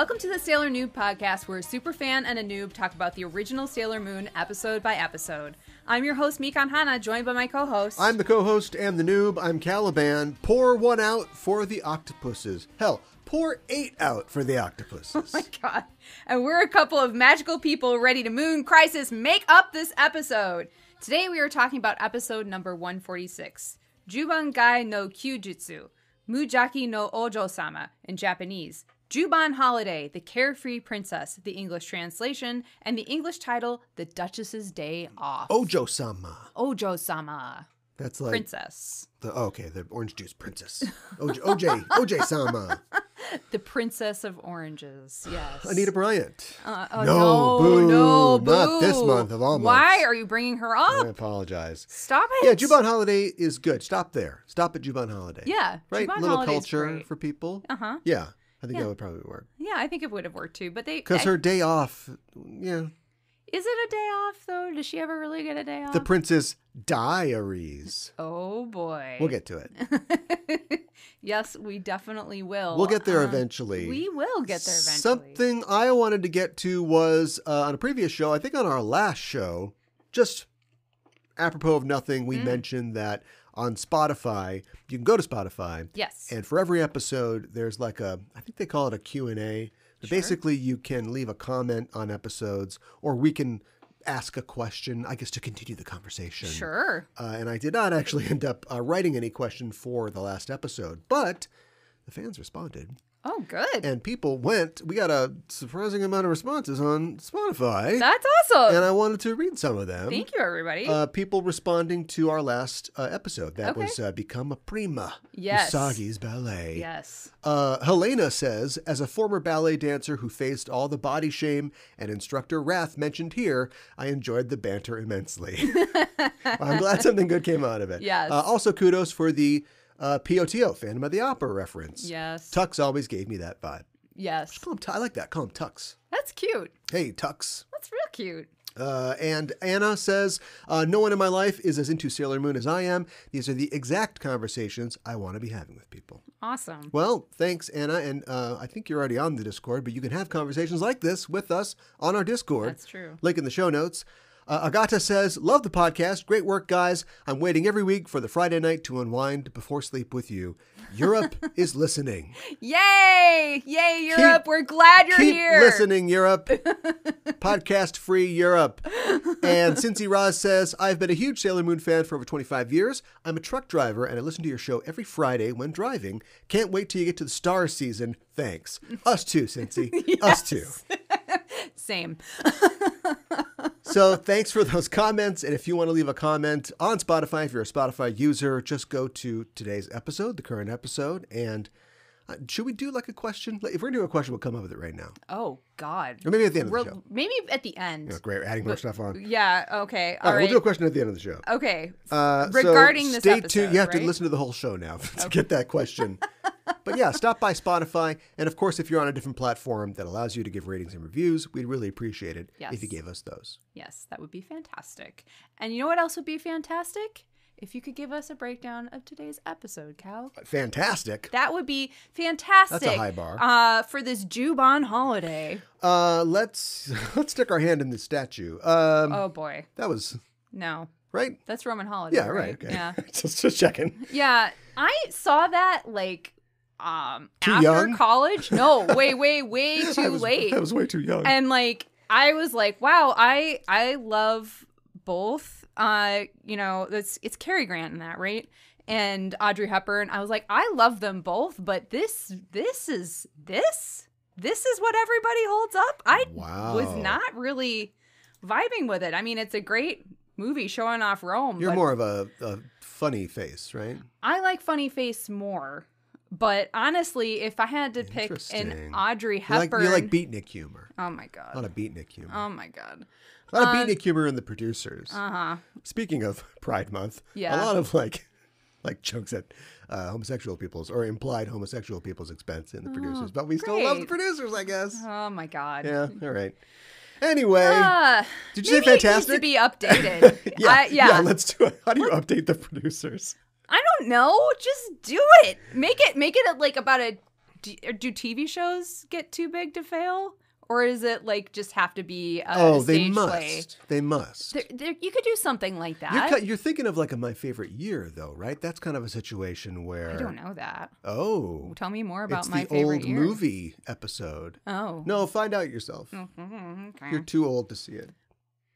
Welcome to the Sailor Noob podcast, where a super fan and a noob talk about the original Sailor Moon episode by episode. I'm your host, Mikan Hana, joined by my co host. I'm the co-host and the noob. I'm Caliban. Pour one out for the octopuses. Hell, pour eight out for the octopuses. Oh my god. And we're a couple of magical people ready to Moon Crisis make up this episode. Today we are talking about episode number 146 Juban Gai no Kyujutsu, Mujaki no Ojo sama in Japanese. Juban Holiday, The Carefree Princess, the English translation, and the English title, The Duchess's Day Off. Ojo-sama. Ojo sama. That's like Princess. the oh, okay, the orange juice princess. OJ, OJ, OJ-sama. The Princess of Oranges. Yes. Anita Bryant. Uh, oh, No, no, boo. no, Not this month of all months. Why are you bringing her on? I apologize. Stop it. Yeah, Juban Holiday is good. Stop there. Stop at Juban Holiday. Yeah, Right? Juban Little Holiday's culture great. for people. Uh-huh. Yeah. I think Yeah. that would probably work. Yeah, I think it would have worked too. But they Because her day off, yeah. is it a day off though? Does she ever really get a day off? The Princess Diaries. oh boy. We'll get to it. yes, we definitely will. We'll get there Uh, eventually. We will get there eventually. Something I wanted to get to was uh, on a previous show, I think on our last show, just apropos of nothing, Mm. we mentioned that on Spotify, you can go to Spotify, Yes. and for every episode, there's like a, I think they call it a Q&A. But Sure. Basically, you can leave a comment on episodes, or we can ask a question, I guess, to continue the conversation. sure. Uh, and I did not actually end up uh, writing any question for the last episode, but the fans responded Oh, good. and people went. We got a surprising amount of responses on Spotify, That's awesome. and I wanted to read some of them. Thank you, everybody. Uh, people responding to our last uh, episode. That Okay. was uh, Become a Prima. Yes. Usagi's ballet. yes. Uh, Helena says, as a former ballet dancer who faced all the body shame and instructor wrath mentioned here, I enjoyed the banter immensely. I'm glad something good came out of it. Yes. Uh, also, kudos for the uh, POTO, Phantom of the Opera reference. Yes. Tux always gave me that vibe. yes. Call him I like that. Call him Tux. That's cute. Hey, Tux. That's real cute. Uh, and Anna says, uh, No one in my life is as into Sailor Moon as I am. These are the exact conversations I want to be having with people. Awesome. Well, thanks, Anna. And uh, I think you're already on the Discord, but you can have conversations like this with us on our Discord. That's true. Link in the show notes. Uh, Agata says, Love the podcast. Great work, guys. I'm waiting every week for the Friday night to unwind before sleep with you. Europe is listening. Yay! Yay, Europe! We're glad you're Keep here. listening, Europe. Podcast free Europe. And Cincy Roz says, I've been a huge Sailor Moon fan for over 25 years. I'm a truck driver and I listen to your show every Friday when driving. Can't wait till you get to the star season. Thanks. Us too, Cincy. Us too. Same. So thanks for those comments. And if you want to leave a comment on Spotify, if you're a Spotify user, just go to today's episode, the current episode. And uh, should we do like a question? Like, If we're going to do a question, we'll come up with it right now. Oh God. Or maybe at the end of the show. Maybe at the end. Yeah, great. Adding more stuff on. Yeah. Okay. All All right, right. we'll do a question at the end of the show. okay. Uh, so Regarding this stay episode, tuned. You have to right? listen to the whole show now to get that question. but yeah, stop by Spotify, and of course, if you're on a different platform that allows you to give ratings and reviews, we'd really appreciate it if you gave us those. Yes, that would be fantastic. And you know what else would be fantastic? If you could give us a breakdown of today's episode, Cal. Fantastic. That would be fantastic. That's a high bar. Uh, for this Juban holiday. Uh, let's let's stick our hand in the statue. Um, Oh boy. that was No. right. That's Roman holiday. Yeah, right. Okay. Yeah. just just checking. Yeah. I saw that like um Too after young? college. No, way, way, way I too was, late. I was way too young. and like I was like, wow, I I love both. Uh, you know, it's it's Cary Grant in that, right? And Audrey Hepburn. I was like, I love them both, but this this is this this is what everybody holds up. I was not really vibing with it. I mean, it's a great movie showing off Rome. You're more of a, a funny face, right? I like Funny Face more. But honestly, if I had to pick an. Audrey You like, Hepburn, you like beatnik humor, oh my god, not a beatnik humor. oh my god, a lot of uh, beatnik humor in the producers. uh huh. Speaking of Pride Month, Yeah. a lot of like like jokes at uh, homosexual people's or implied homosexual people's expense in the producers, but we still love the producers, I guess. Oh my god. Yeah, all right. Anyway, Ah, did you say maybe it needs fantastic? to be updated. yeah, I, yeah. Let's do it. How do you update the producers? I don't know. Just do it. Make it make it like about a. Do, do TV shows get too big to fail, or is it like just have to be a oh, they must. play? They must. There, there, you could do something like that. You're, you're thinking of like a my favorite year, though, right? That's kind of a situation where. I don't know that. Oh, Tell me more about my favorite old year. movie episode. Oh. No, find out yourself. Mhm, okay. You're too old to see it.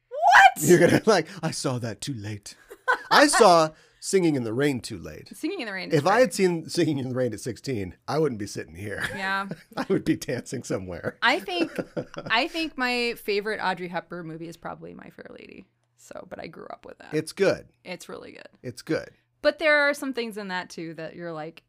What? You're gonna like. I saw that too late. I saw Singing in the Rain too late. Singing in the rain. If I had seen Singing in the Rain at 16, I wouldn't be sitting here. yeah. I would be dancing somewhere. I think I think my favorite Audrey Hepburn movie is probably My Fair Lady. So, but I grew up with that. It's good. it's really good. It's good. But there are some things in that too that you're like,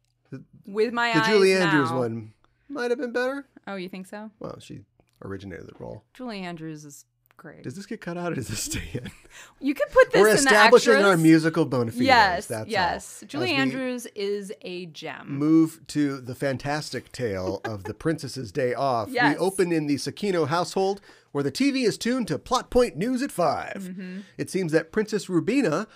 with my The eyes Julie Andrews now- one might have been better. Oh, you think so? Well, she originated the role. Julie Andrews is great. Does this get cut out or does this stay in? you could put this We're in establishing the our musical bona fides. Yes, That's yes. all. Julie Andrews is a gem. Move to the fantastic tale of the Princess's Day Off. Yes. We open in the Tsukino household where the TV is tuned to Plot Point News at 5. Mm-hmm. It seems that Princess Rubina,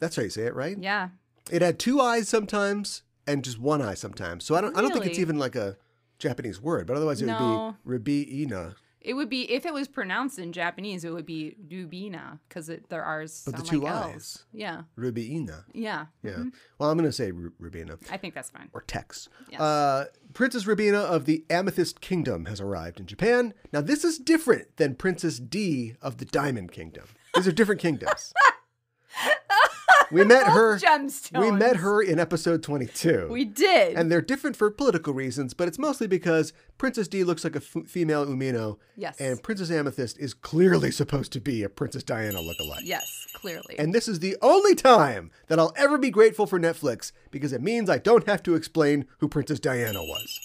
that's how you say it, right? yeah. It had two eyes sometimes and just one eye sometimes. So I don't I don't think it's even like a Japanese word, but otherwise it No. would be Rubiina. It would be if it was pronounced in Japanese, it would be Rubina because their R's But the two like. L's. Yeah, Rubina. yeah, Yeah. Well, I'm going to say Ru- Rubina. I think that's fine. or Tex. Yes. Uh, Princess Rubina of the Amethyst Kingdom has arrived in Japan. Now, this is different than Princess D of the Diamond Kingdom. These are different kingdoms. we met her. Gemstones. We met her in episode 22. We did. and they're different for political reasons, but it's mostly because Princess D looks like a f- female Umino, yes. and Princess Amethyst is clearly supposed to be a Princess Diana lookalike. yes, clearly. And this is the only time that I'll ever be grateful for Netflix because it means I don't have to explain who Princess Diana was.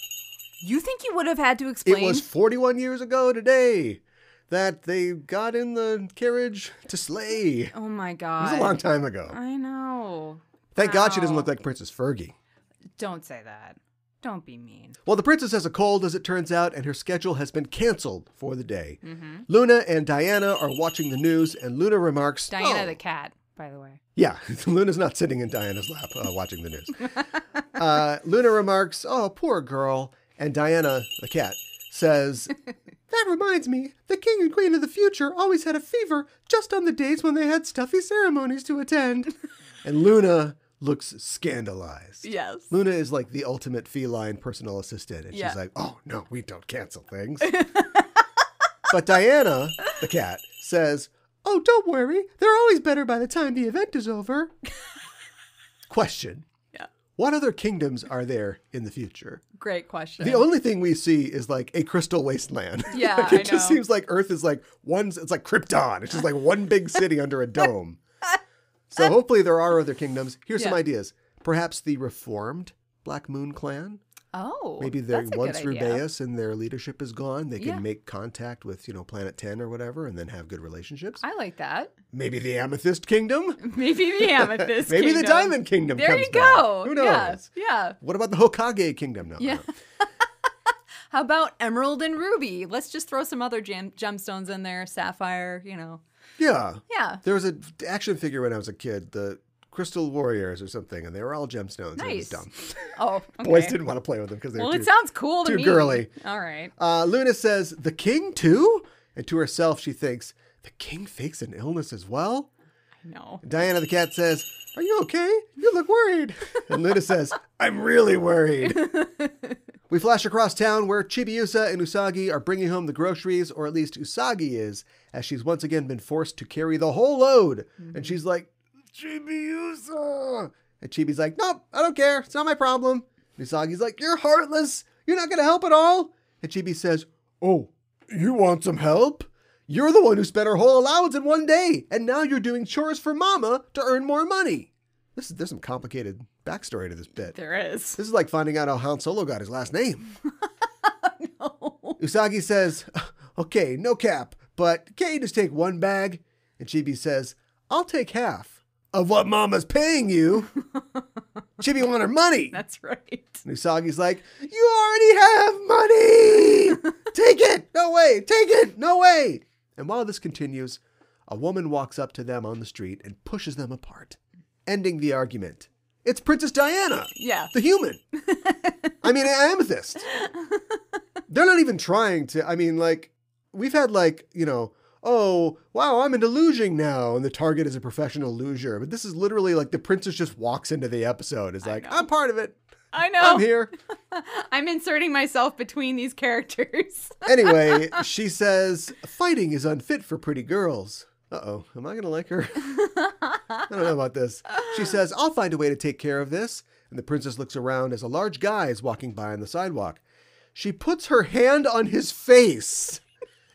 you think you would have had to explain? It was 41 years ago today that they got in the carriage to slay. Oh my god. It was a long time ago. I know. Thank God she doesn't look like Princess Fergie. Don't say that. Don't be mean. Well, the princess has a cold, as it turns out, and her schedule has been canceled for the day. Mm-hmm. Luna and Diana are watching the news, and Luna remarks, Diana "Oh, the cat, by the way. Yeah, Luna's not sitting in Diana's lap uh, watching the news. Uh, Luna remarks, "Oh, poor girl," and Diana, the cat, says, "That reminds me, the king and queen of the future always had a fever just on the days when they had stuffy ceremonies to attend." and Luna looks scandalized. Yes. Luna is like the ultimate feline personal assistant, and Yeah. she's like, "Oh no, we don't cancel things." but Diana, the cat, says, "Oh, don't worry. They're always better by the time the event is over." Question. What other kingdoms are there in the future? Great question. The only thing we see is like a crystal wasteland. Yeah, Like, it I just know. seems like Earth is like one. It's like Krypton. It's just like one big city under a dome. So hopefully there are other kingdoms. Here's some ideas. Perhaps the reformed Black Moon clan. Oh, Maybe a once. Rubeus and their leadership is gone, they can Yeah. make contact with you know Planet Ten or whatever, and then have good relationships. I like that. Maybe the Amethyst Kingdom. Maybe the amethyst. Maybe the. Diamond Kingdom. There you back. go. Who knows? Yeah. Yeah. What about the Hokage Kingdom? No. Yeah. no. How about emerald and ruby? Let's just throw some other gem- gemstones in there. Sapphire, you know. Yeah. Yeah. There was an action figure when I was a kid, the Crystal Warriors or something, and they were all gemstones. and It was Nice. dumb. Oh, okay. Boys didn't want to play with them because they were Well, too it sounds cool to too me. girly. All right. Uh, Luna says, The king too? And to herself, she thinks, The king fakes an illness as well? No. Diana the cat says, Are you okay? You look worried. And Luna says, I'm really worried. we flash across town where Chibiusa and Usagi are bringing home the groceries, or at least Usagi is, as she's once again been forced to carry the whole load. And she's like, Chibiusa. And Chibi's like, Nope, I don't care. It's not my problem. Usagi's like, You're heartless. You're not going to help at all. And Chibi says, Oh, you want some help? You're the one who spent her whole allowance in one day, and now you're doing chores for Mama to earn more money. This is there's some complicated backstory to this bit. There is. This is like finding out how Han Solo got his last name. No. Usagi says, "Okay, no cap, but can't you just take one bag?" And Chibi says, "I'll take half of what Mama's paying you." Chibi want her money. That's right. And Usagi's like, You already have money! take it! No way! Take it! No way! And while this continues, a woman walks up to them on the street and pushes them apart, ending the argument It's Princess Diana, Yeah. the human. I mean, Amethyst. They're not even trying to. I mean, like, we've had, like, you know, oh, wow, I'm into luging now. And the target is a professional luger. But this is literally like the princess just walks into the episode. Is like. I'm part of it. I know. I'm here. I'm inserting myself between these characters. Anyway, she says, fighting is unfit for pretty girls. Uh oh, am I going to like her? I don't know about this. She says, I'll find a way to take care of this. And the princess looks around as a large guy is walking by on the sidewalk. She puts her hand on his face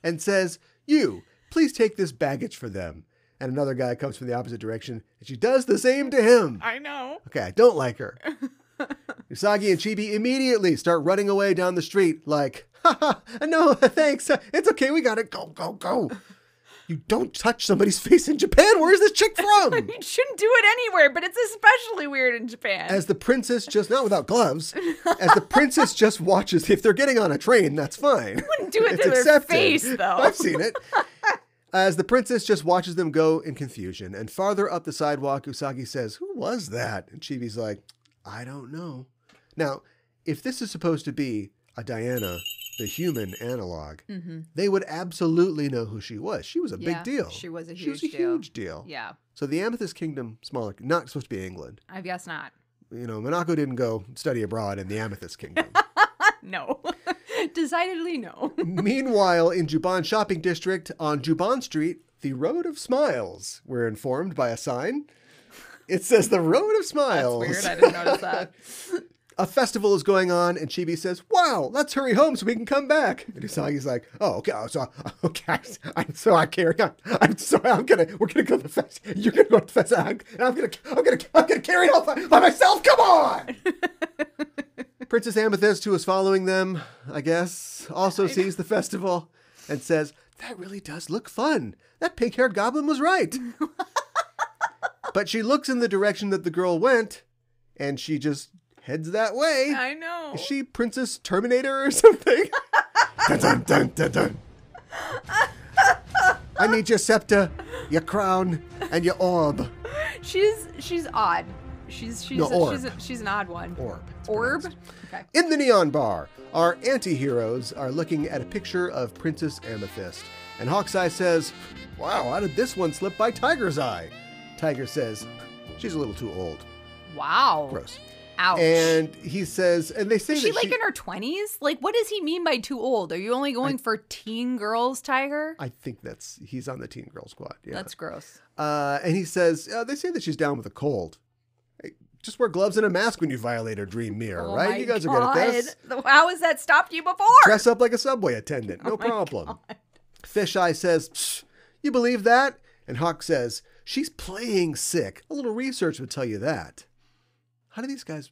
and says, You, please take this baggage for them. And another guy comes from the opposite direction and she does the same to him. I know. Okay, I don't like her. Usagi and Chibi immediately start running away down the street like, ha ha, no, thanks. It's okay, we got it. Go, go, go. You don't touch somebody's face in Japan. Where's this chick from? You shouldn't do it anywhere, but it's especially weird in Japan. As the princess just, not without gloves, as the princess just watches, if they're getting on a train, that's fine. wouldn't do it to their face, though. I've seen it. As the princess just watches them go in confusion, and farther up the sidewalk, Usagi says, Who was that? And Chibi's like, I don't know. Now, if this is supposed to be a Diana, the human analog, mm-hmm. they would absolutely know who she was. She was a Yeah, big deal. she was a huge deal. She was a deal. huge deal. yeah, So the Amethyst Kingdom, smaller, not supposed to be England. I guess not. You know, Monaco didn't go study abroad in the Amethyst Kingdom. No. Decidedly no. Meanwhile, in Juban Shopping District on Juban Street, the Road of Smiles, we're informed by a sign. It says the Road of Smiles. Weird, I didn't notice that. a festival is going on, and Chibi says, "Wow, let's hurry home so we can come back." And Usagi's like, "Oh, okay, oh, so okay, I'm so I carry on. I'm sorry, I'm gonna we're gonna go to the fest. You're gonna go to the fest, and I'm, and I'm gonna I'm gonna I'm gonna carry it all by, by myself. Come on." Princess Amethyst, who is following them, I guess, also sees the festival and says, "That really does look fun. That pink-haired goblin was right." but she looks in the direction that the girl went, and she just heads that way. I know. Is she Princess Terminator or something? dun, dun, dun, dun, dun. I need your scepter, your crown, and your orb. She's she's odd. She's she's No, a, she's a, she's an odd one. Orb. Orb. pronounced. Okay. In the neon bar, our anti-heroes are looking at a picture of Princess Amethyst. And Hawkeye says, Wow, how did this one slip by Tiger's Eye? Tiger says, She's a little too old. Wow. Gross. Ouch. And he says, and they say Is she like she, in her twenties? Like, what does he mean by too old? Are you only going for teen girls, Tiger? I think that's he's on the teen girl squad. Yeah. That's gross. Uh, and he says, uh, they say that she's down with a cold. Just wear gloves and a mask when you violate her dream mirror, Oh right? You guys are good at this. How has that stopped you before? Dress up like a subway attendant, Oh no problem. Fisheye says, "Psh, you believe that? And Hawk says, she's playing sick. A little research would tell you that. How do these guys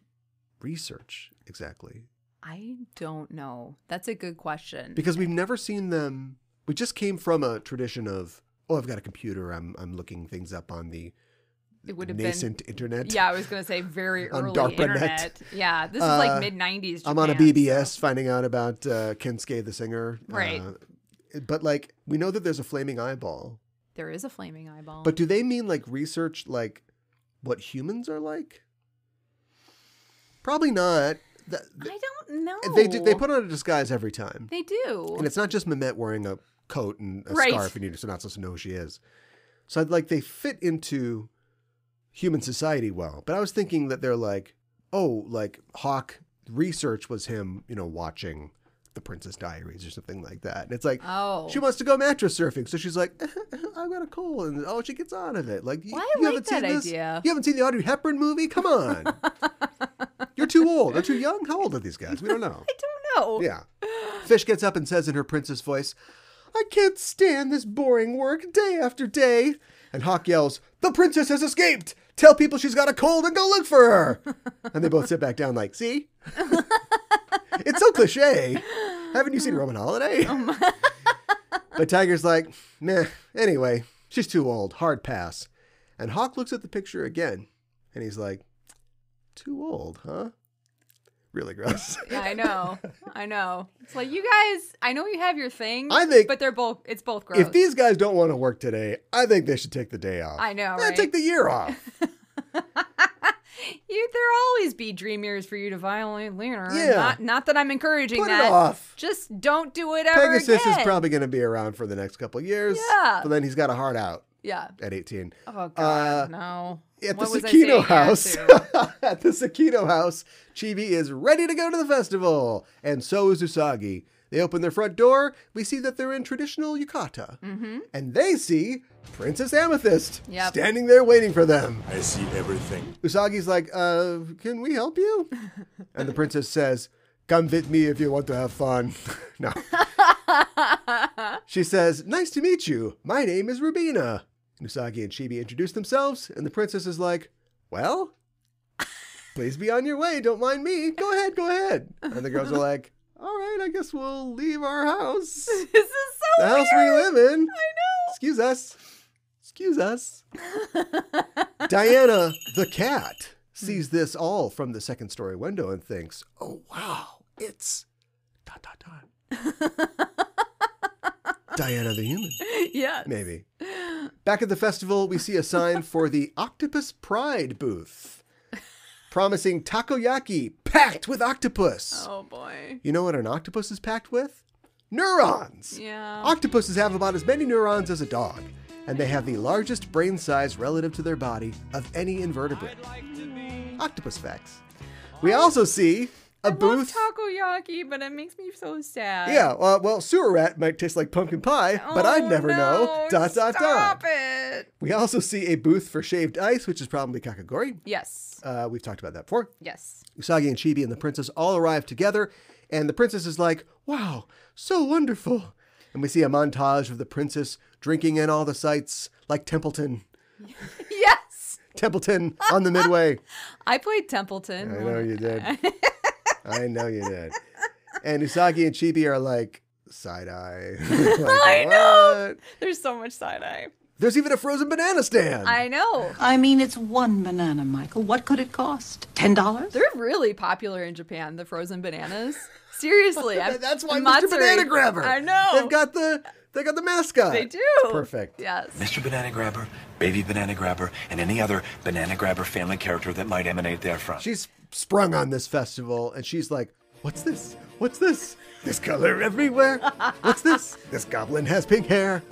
research exactly? I don't know. That's a good question. Because we've never seen them. We just came from a tradition of, oh, I've got a computer. I'm, I'm looking things up on the it would have been nascent internet. Yeah, I was gonna say very early internet. Yeah, this is Uh, like mid '90s. I'm on a BBS so- finding out about uh, Kensuke the singer. Right. Uh, but like, we know that there's a flaming eyeball. There is a flaming eyeball. But do they mean like research like what humans are like? Probably not. Th- th- I don't know. They do, they put on a disguise every time, They do. and it's not just Mehmet wearing a coat and a Right. scarf, and you're not supposed to know who she is. So I'd like they fit into human society well. But I was thinking that they're like, oh, like Hawk research was him, you know, watching the Princess Diaries or something like that. And it's like, Oh. she wants to go mattress surfing, so she's like, "I've got a cold," and oh, she gets out of it. Like, y- Well, I you like haven't seen that this? idea. You haven't seen the Audrey Hepburn movie? Come on, you're too old or too young. How old are these guys? We don't know. I don't know. Yeah. Fish gets up and says in her princess voice, "I can't stand this boring work day after day." And Hawk yells, "The princess has escaped! Tell people she's got a cold and go look for her!" and they both sit back down, like, "See." it's so cliche. Haven't you seen Roman Holiday? Oh but Tiger's like, nah, anyway, she's too old. Hard pass. And Hawk looks at the picture again and he's like, too old, huh? Really gross. Yeah, I know. I know. It's like you guys. I know you have your thing. I think- but they're both. It's both gross. if these guys don't want to work today, I think they should take the day off. I know, right? Take the year off. You, there'll always be dream years for you to violate later. Yeah. Not, not that I'm encouraging Put it that. off. Just don't do it ever Pegasus again. is probably going to be around for the next couple of years. Yeah. But then he's got a heart out Yeah. at 18. Oh, God. Uh, no. At What the was Tsukino house, at the Tsukino house, Chibi is ready to go to the festival, and so is Usagi. They open their front door. We see that they're in traditional yukata, mm-hmm. and they see Princess Amethyst Yep. standing there waiting for them. I see everything. Usagi's like, "Uh, can we help you?" and the princess says, "Come with me if you want to have fun." no. she says, "Nice to meet you. My name is Rubina." Usagi and Chibi introduce themselves, and the princess is like, "Well, please be on your way. Don't mind me. Go ahead, go ahead." And the girls are like, "All right, I guess we'll leave our house, This is so the house we live in. I know. Excuse us. Excuse us." Diana, the cat, hmm. sees this all from the second story window and thinks, "Oh wow, it's dot dot dot." Diana the human. Yeah. Maybe. Back at the festival, we see a sign for the Octopus Pride booth, promising takoyaki packed with octopus. Oh, boy. You know what an octopus is packed with? Neurons. Yeah. Octopuses have about as many neurons as a dog, and they have the largest brain size relative to their body of any invertebrate. Octopus facts. We also see a I booth. love takoyaki, but it makes me so sad. yeah, uh, well, sewer rat might taste like pumpkin pie, but I'd Oh, never know. no. Dot dot dot. Stop it. We also see a booth for shaved ice, which is probably kakigori. Yes. Uh, we've talked about that before. Yes. Usagi and Chibi and the princess all arrive together, and the princess is like, wow, so wonderful. And we see a montage of the princess drinking in all the sights, like Templeton. Yes. Templeton on the Midway. I played Templeton. I know you did. I know you did. And Usagi and Chibi are like, side eye. Like, I know. There's so much side eye. There's even a frozen banana stand. I know. I mean, it's one banana, Michael. What could it cost? Ten dollars? They're really popular in Japan, the frozen bananas. Seriously. That's why I'm Mr. Matsuri. Banana Grabber. I know. They've got the they got the mascot. They do. Perfect. Yes. Mr. Banana Grabber, Baby Banana Grabber, and any other Banana Grabber family character that might emanate therefrom. She's sprung on this festival and she's like, What's this? What's this? This color everywhere. What's this? This goblin has pink hair.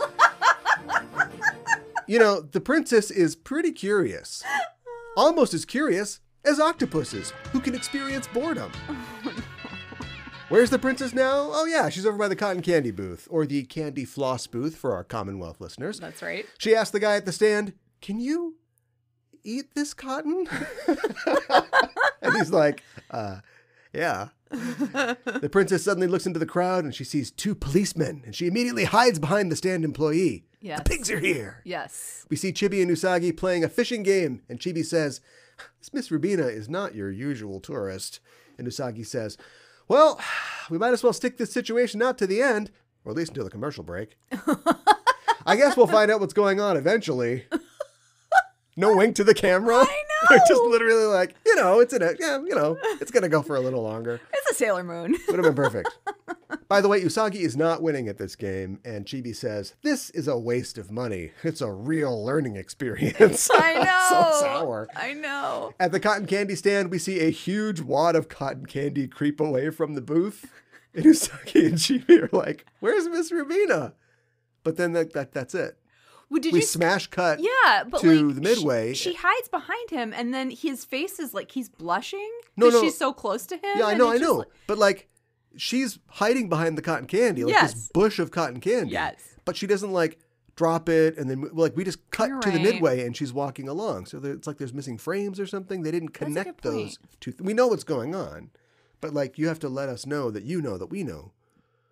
you know, the princess is pretty curious. Almost as curious as octopuses, who can experience boredom. Where's the princess now? Oh, yeah, she's over by the cotton candy booth, or the candy floss booth for our Commonwealth listeners. That's right. She asked the guy at the stand, Can you eat this cotton? and he's like, uh, Yeah. the princess suddenly looks into the crowd and she sees two policemen and she immediately hides behind the stand employee. Yes. The pigs are here. Yes. We see Chibi and Usagi playing a fishing game, and Chibi says, This Miss Rubina is not your usual tourist. And Usagi says, Well, we might as well stick this situation out to the end, or at least until the commercial break. I guess we'll find out what's going on eventually. No wink to the camera. I know. They're just literally like, you know, it's in a, yeah, you know, it's gonna go for a little longer. It's a Sailor Moon. Would have been perfect. By the way, Usagi is not winning at this game, and Chibi says, This is a waste of money. It's a real learning experience. I know. so sour. I know. At the cotton candy stand, we see a huge wad of cotton candy creep away from the booth. And Usagi and Chibi are like, Where's Miss Rubina? But then that, that that's it. Well, did we you smash cut Yeah, but to like the midway. she, she hides behind him, and then his face is like he's blushing No, because no. she's so close to him. yeah, I know, I know. like- But like, she's hiding behind the cotton candy, like Yes. this bush of cotton candy. Yes. But she doesn't like drop it, and then like we just cut You're to the midway, and she's walking along. So there, it's like there's missing frames or something. They didn't connect those two. we know what's going on, but like you have to let us know that you know that we know.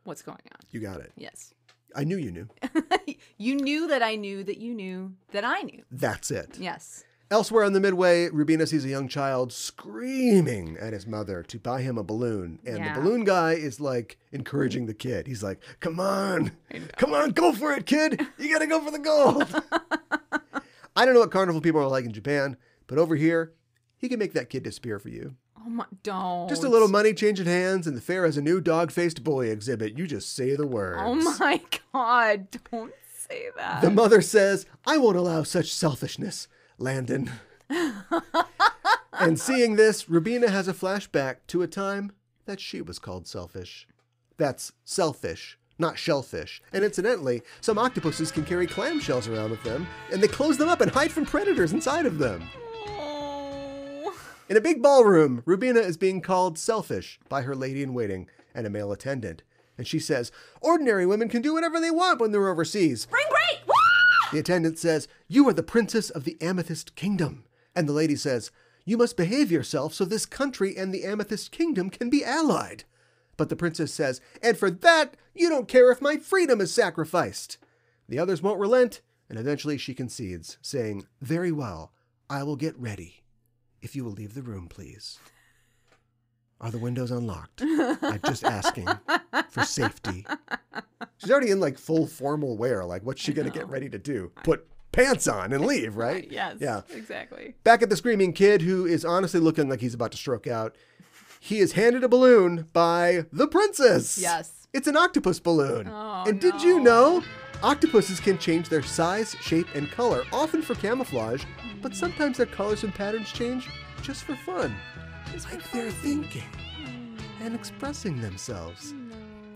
What's going on? You got it. Yes. I knew you knew. you knew that I knew that you knew that I knew. That's it. Yes. Elsewhere on the midway, Rubina sees a young child screaming at his mother to buy him a balloon. And Yeah. the balloon guy is like encouraging the kid. He's like, come on, come on, go for it, kid. You got to go for the gold. I don't know what carnival people are like in Japan, but over here, he can make that kid disappear for you. Oh my! Don't. Just a little money changing hands, and the fair has a new dog faced boy exhibit. You just say the words. Oh my God! Don't say that. The mother says, I won't allow such selfishness, Landon. and seeing this, Rubina has a flashback to a time that she was called selfish. That's selfish, not shellfish. And incidentally, some octopuses can carry clamshells around with them, and they close them up and hide from predators inside of them. In a big ballroom, Rubina is being called selfish by her lady in waiting and a male attendant. And she says, Ordinary women can do whatever they want when they're overseas. Spring break! The attendant says, You are the princess of the Amethyst Kingdom. And the lady says, You must behave yourself so this country and the Amethyst Kingdom can be allied. But the princess says, And for that, you don't care if my freedom is sacrificed. The others won't relent, and eventually she concedes, saying, Very well, I will get ready. If you will leave the room, please. Are the windows unlocked? I'm just asking for safety. She's already in like full formal wear. Like, what's she going to get ready to do? Put pants on and leave, right? Yes. Yeah. Exactly. Back at the screaming kid, who is honestly looking like he's about to stroke out, he is handed a balloon by the princess. Yes. It's an octopus balloon. Oh, and did you know octopuses can change their size, shape, and color, often for camouflage, but sometimes their colors and patterns change just for fun. It's like they're thinking and expressing themselves.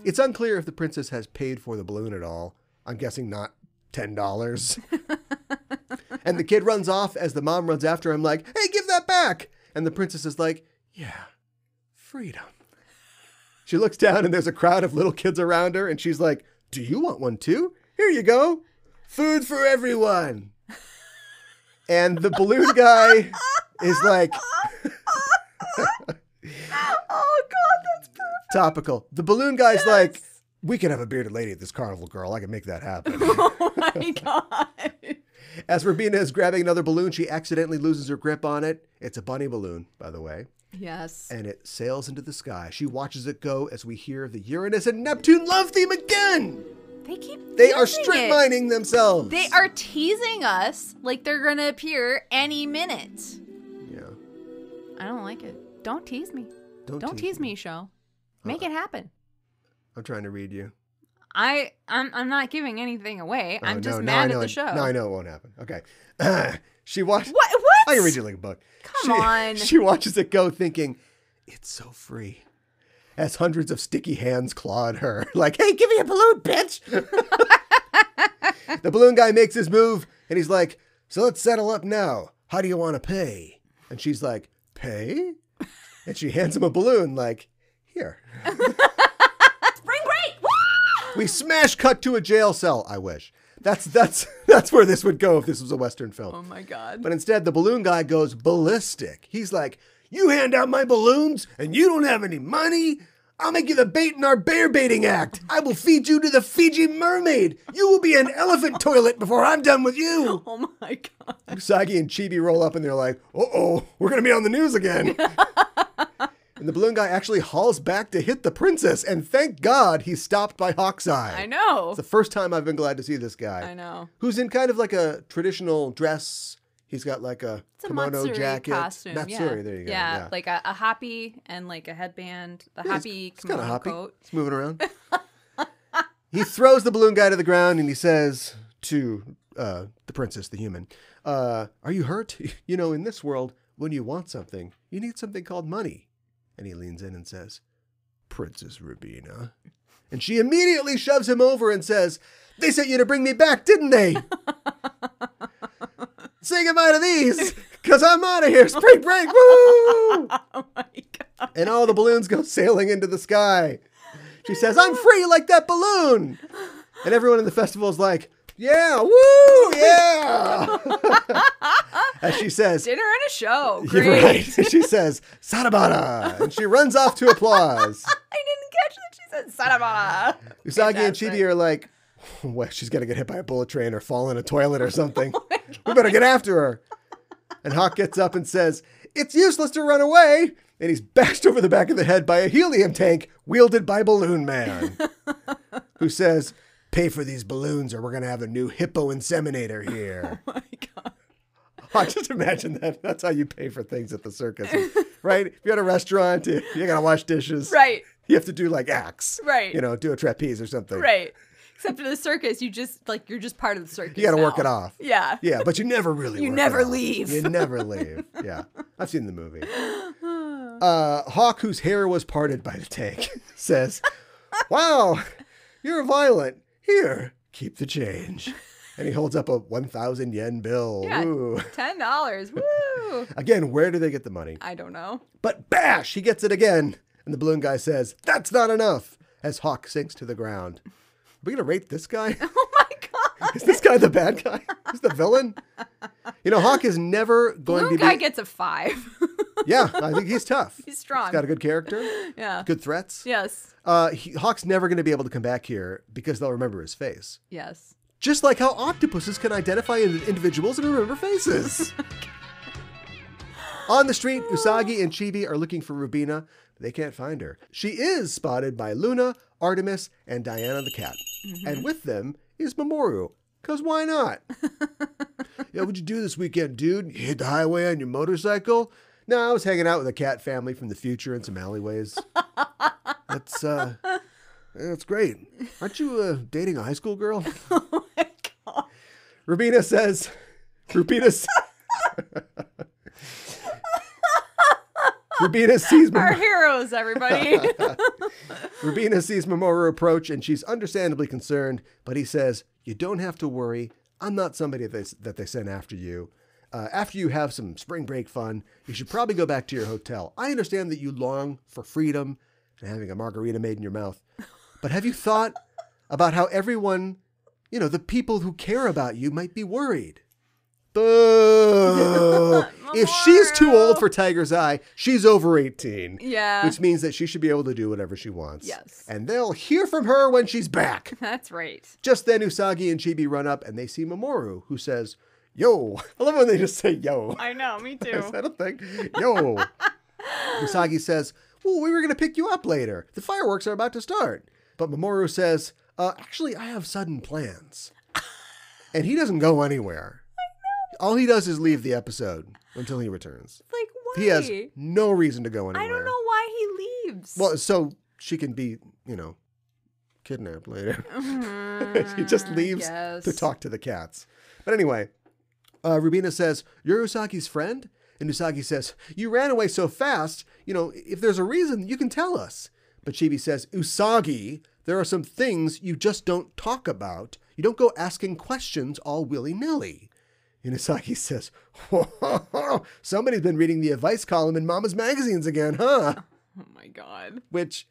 It's unclear if the princess has paid for the balloon at all. I'm guessing not $10. and the kid runs off as the mom runs after him, like, hey, give that back. And the princess is like, yeah, freedom. She looks down and there's a crowd of little kids around her, and she's like, Do you want one too? Here you go. Food for everyone. And the balloon guy is like, Oh God, that's perfect. topical. The balloon guy's like, We can have a bearded lady at this carnival, girl. I can make that happen. Oh my God. As Rubina is grabbing another balloon, she accidentally loses her grip on it. It's a bunny balloon, by the way. Yes. and it sails into the sky. She watches it go as we hear the Uranus and Neptune love theme again. They keep. They are strip it. mining themselves. They are teasing us like they're gonna appear any minute. Yeah. I don't like it. Don't tease me. Don't, Don't, tease me, show. Uh, Make it happen. I'm trying to read you. I I'm, I'm not giving anything away. Oh, I'm just now I mad at the show. No, I know it won't happen. Okay. she watched. What? What? I can read you like a book. Come She- on. She watches it go, thinking, "It's so free." As hundreds of sticky hands clawed her, like, "Hey, give me a balloon, bitch!" the balloon guy makes his move, and he's like, "So let's settle up now. How do you want to pay?" And she's like, "Pay?" And she hands him a balloon, like, "Here." Spring break. Woo! We smash cut to a jail cell. I wish. That's that's that's where this would go if this was a Western film. Oh my God. But instead, the balloon guy goes ballistic. He's like, You hand out my balloons and you don't have any money? I'll make you the bait in our bear baiting act. I will feed you to the Fiji mermaid. You will be an elephant toilet before I'm done with you. Oh my God. Usagi and Chibi roll up and they're like, Uh oh, we're going to be on the news again. and the balloon guy actually hauls back to hit the princess. And thank God he's stopped by Hawkeye. I know. It's the first time I've been glad to see this guy I know. who's in kind of like a traditional dress. He's got like a It's a kimono Matsuri jacket. costume. Matsuri, yeah. there you go. Yeah, Yeah, like a, a hoppy and like a headband. The Yeah, hoppy it's, kind kimono of hoppy. coat. It's moving around. he throws the balloon guy to the ground and he says to uh, the princess, the human, uh, "Are you hurt? You know, in this world, when you want something, you need something called money." And he leans in and says, "Princess Rubina," and she immediately shoves him over and says, "They sent you to bring me back, didn't they?" Say goodbye to these, cause I'm out of here. Spring break, woo! Oh my God. and all the balloons go sailing into the sky. She says, I'm free like that balloon. And everyone in the festival is like, yeah, woo, yeah. As she says, Dinner and a show. you're Great. right. she says, Sarabara. And she runs off to applause. I didn't catch that she said Sarabara. Usagi and Chibi are like, well, she's going to get hit by a bullet train or fall in a toilet or oh something. Oh we better get after her. And Hawk gets up and says, It's useless to run away. And he's bashed over the back of the head by a helium tank wielded by Balloon Man, who says, Pay for these balloons or we're going to have a new hippo inseminator here. Oh my God. I just imagine that. That's how you pay for things at the circus, right? If you're at a restaurant, you got to wash dishes. Right. You have to do like acts. Right. You know, do a trapeze or something. Right. Except in the circus, you just like you're just part of the circus. You got to work it off. Yeah. Yeah, but you never really. You work never it off. leave. You never leave. Yeah, I've seen the movie. Uh, Hawk, whose hair was parted by the tank, says, "Wow, you're violent. Here, keep the change." And he holds up a one thousand yen bill. Yeah. Ooh. Ten dollars. Woo! Again, where do they get the money? I don't know. But bash, he gets it again. And the balloon guy says, "That's not enough." As Hawk sinks to the ground. Are we gonna rate this guy? Oh my god. Is this guy the bad guy? Is the villain? You know, Hawk is never going Balloon to be. guy gets a five. yeah, I think he's tough. He's strong. He's got a good character, yeah. good threats. Yes. Uh, he, Hawk's never going to be able to come back here because they'll remember his face. Yes. Just like how octopuses can identify individuals and remember faces. On the street, Usagi and Chibi are looking for Rubina, they can't find her. She is spotted by Luna, Artemis, and Diana the cat. And with them is Mamoru. Because why not? yeah, what'd you do this weekend, dude? You hit the highway on your motorcycle? No, I was hanging out with a cat family from the future in some alleyways. That's, uh, that's great. Aren't you uh, dating a high school girl? Oh my god. Rubina says, Rubina, s- Rubina sees Our heroes, everybody. Rubina sees Mamoru approach, and she's understandably concerned. But he says, "You don't have to worry. I'm not somebody that they, that they sent after you. Uh, after you have some spring break fun, you should probably go back to your hotel. I understand that you long for freedom and having a margarita made in your mouth, but have you thought about how everyone, you know, the people who care about you might be worried?" Boo! if she's too old for Tiger's Eye, she's over 18. Yeah. Which means that she should be able to do whatever she wants. Yes. And they'll hear from her when she's back. That's right. Just then, Usagi and Chibi run up and they see Mamoru, who says, Yo. I love when they just say yo. I know, me too. Is that a thing? Yo. Usagi says, Well, we were going to pick you up later. The fireworks are about to start. But Mamoru says, uh, Actually, I have sudden plans. and he doesn't go anywhere. All he does is leave the episode until he returns. Like why? He has no reason to go anywhere. I don't know why he leaves. Well, so she can be, you know, kidnapped later. he just leaves to Mm, talk to the cats. But anyway, uh, Rubina says, You're Usagi's friend? And Usagi says, You ran away so fast. You know, if there's a reason, you can tell us. But Chibi says, Usagi, there are some things you just don't talk about. You don't go asking questions all willy nilly. And Usagi says, somebody's been reading the advice column in Mama's magazines again, huh? oh my god. which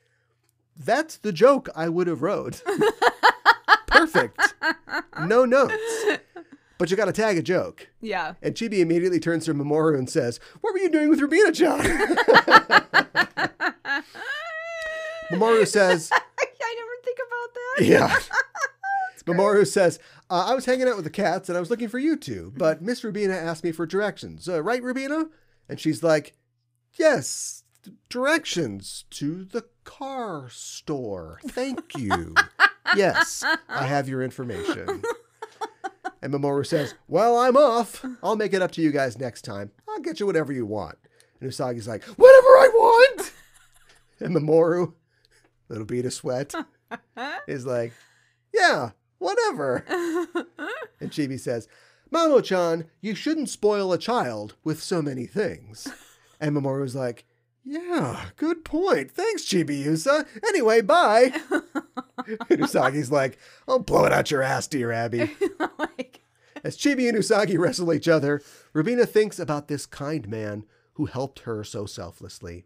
that's the joke I would have wrote. Perfect. No notes. But you got to tag a joke. Yeah. And Chibi immediately turns to Mamoru and says, What were you doing with Rubina Chan? Mamoru says, I never think about that. Yeah. Mamoru says, uh, I was hanging out with the cats and I was looking for you two, but Miss Rubina asked me for directions. Uh, right, Rubina? And she's like, Yes, directions to the car store. Thank you. yes, I have your information. And Mamoru says, Well, I'm off. I'll make it up to you guys next time. I'll get you whatever you want. And Usagi's like, Whatever I want. And Mamoru, little bead of sweat, is like, Yeah, whatever. and Chibi says, Mamo chan, you shouldn't spoil a child with so many things. And Mamoru's like, Yeah, good point. Thanks, Chibiusa. Anyway, bye. and Usagi's like, I'll blow it out your ass, dear Abby. As Chibi and Usagi wrestle each other, Rubina thinks about this kind man who helped her so selflessly.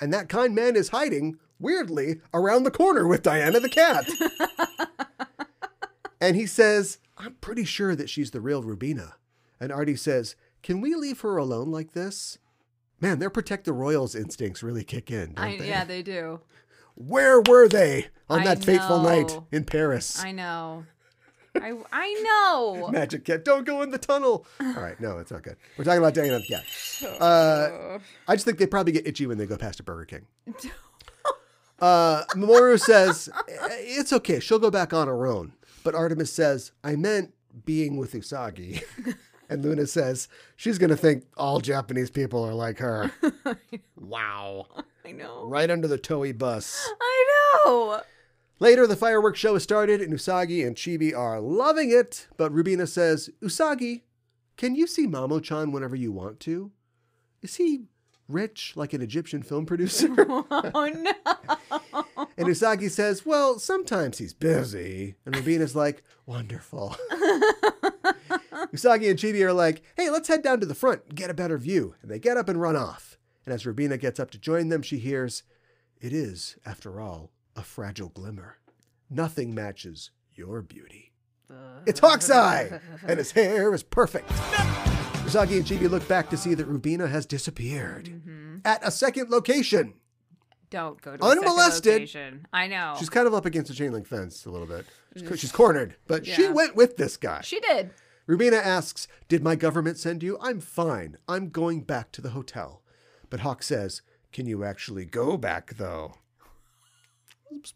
And that kind man is hiding, weirdly, around the corner with Diana the cat. And he says, I'm pretty sure that she's the real Rubina. And Artie says, Can we leave her alone like this? Man, their protect the royals instincts really kick in, don't I, they? yeah, they do. Where were they on I that fateful night in Paris? I know. I I know. Magic cat, don't go in the tunnel. All right, no, it's not good. We're talking about Diana the cat. Uh, I just think they probably get itchy when they go past a Burger King. Uh, Mamoru says it's okay. She'll go back on her own. But Artemis says, I meant being with Usagi. And Luna says she's going to think all Japanese people are like her. wow. I know. Right under the Toei bus. I know. Later, the fireworks show has started, and Usagi and Chibi are loving it. But Rubina says, Usagi, can you see Mamo-chan whenever you want to? Is he rich like an Egyptian film producer? Oh no. And Usagi says, Well, sometimes he's busy. And Rubina's like, Wonderful. Usagi and Chibi are like, Hey, let's head down to the front and get a better view. And they get up and run off. And as Rubina gets up to join them, she hears, It is, after all, a fragile glimmer. Nothing matches your beauty. It's Hawkeye! And his hair is perfect. Usagi and Chibi look back to see that Rubina has disappeared mm-hmm. at a second location. Don't go to Unmolested. I know. She's kind of up against a chain link fence a little bit. She's, mm. she's cornered, but she went with this guy. she did. Rubina asks, Did my government send you? I'm fine. I'm going back to the hotel. But Hawk says, Can you actually go back, though?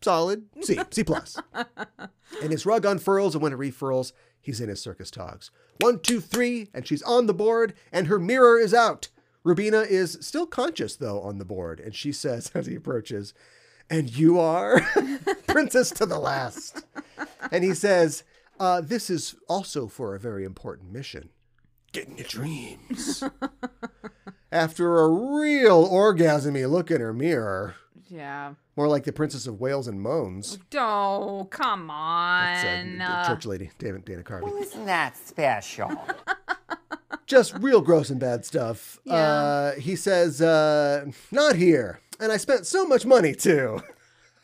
Solid. C. C plus. and his rug unfurls, and when it refurls, he's in his circus togs. One, two, three, and she's on the board, and her mirror is out. Rubina is still conscious, though, on the board, and she says as he approaches, And you are? Princess to the last. And he says, uh, This is also for a very important mission. Get in your dreams. After a real orgasmy look in her mirror, Yeah. more like the Princess of Wales and Moans. Don't come That's, uh, on. the Uh, church lady, Dana, Dana Carvey. Isn't that special? Just real gross and bad stuff. Uh, he says, uh, Not here. And I spent so much money too.